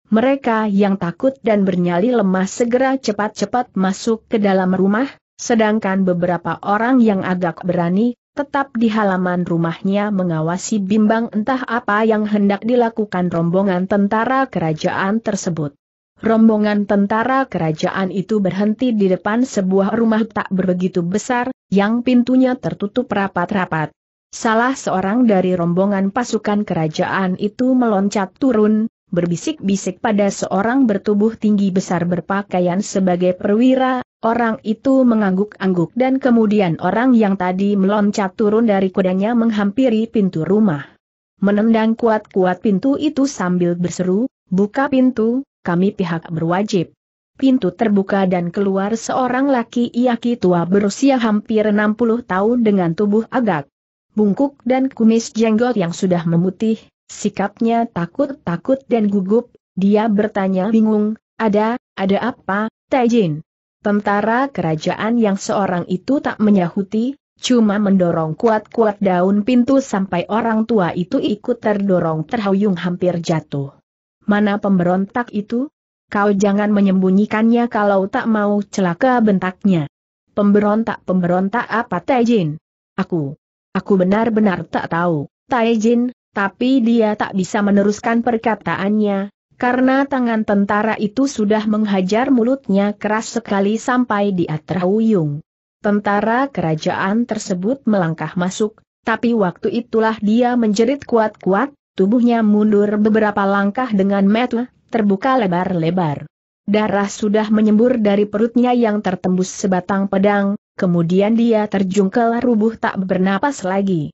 A: Mereka yang takut dan bernyali lemah segera cepat-cepat masuk ke dalam rumah, sedangkan beberapa orang yang agak berani, tetap di halaman rumahnya mengawasi bimbang entah apa yang hendak dilakukan rombongan tentara kerajaan tersebut. Rombongan tentara kerajaan itu berhenti di depan sebuah rumah tak begitu besar, yang pintunya tertutup rapat-rapat. Salah seorang dari rombongan pasukan kerajaan itu meloncat turun, berbisik-bisik pada seorang bertubuh tinggi besar berpakaian sebagai perwira, orang itu mengangguk-angguk dan kemudian orang yang tadi meloncat turun dari kudanya menghampiri pintu rumah. Menendang kuat-kuat pintu itu sambil berseru, buka pintu, kami pihak berwajib. Pintu terbuka dan keluar seorang laki-laki tua berusia hampir 60 tahun dengan tubuh agak bungkuk dan kumis jenggot yang sudah memutih, sikapnya takut-takut dan gugup, dia bertanya bingung, ada, ada apa, Taijin? Tentara kerajaan yang seorang itu tak menyahuti, cuma mendorong kuat-kuat daun pintu sampai orang tua itu ikut terdorong terhuyung hampir jatuh. Mana pemberontak itu? Kau jangan menyembunyikannya kalau tak mau celaka bentaknya. Pemberontak-pemberontak apa Taijin? Aku. Aku benar-benar tak tahu, Taijin, tapi dia tak bisa meneruskan perkataannya, karena tangan tentara itu sudah menghajar mulutnya keras sekali sampai dia terhuyung. Tentara kerajaan tersebut melangkah masuk, tapi waktu itulah dia menjerit kuat-kuat, tubuhnya mundur beberapa langkah dengan mata terbuka lebar-lebar. Darah sudah menyembur dari perutnya yang tertembus sebatang pedang, kemudian dia terjungkel rubuh tak bernapas lagi.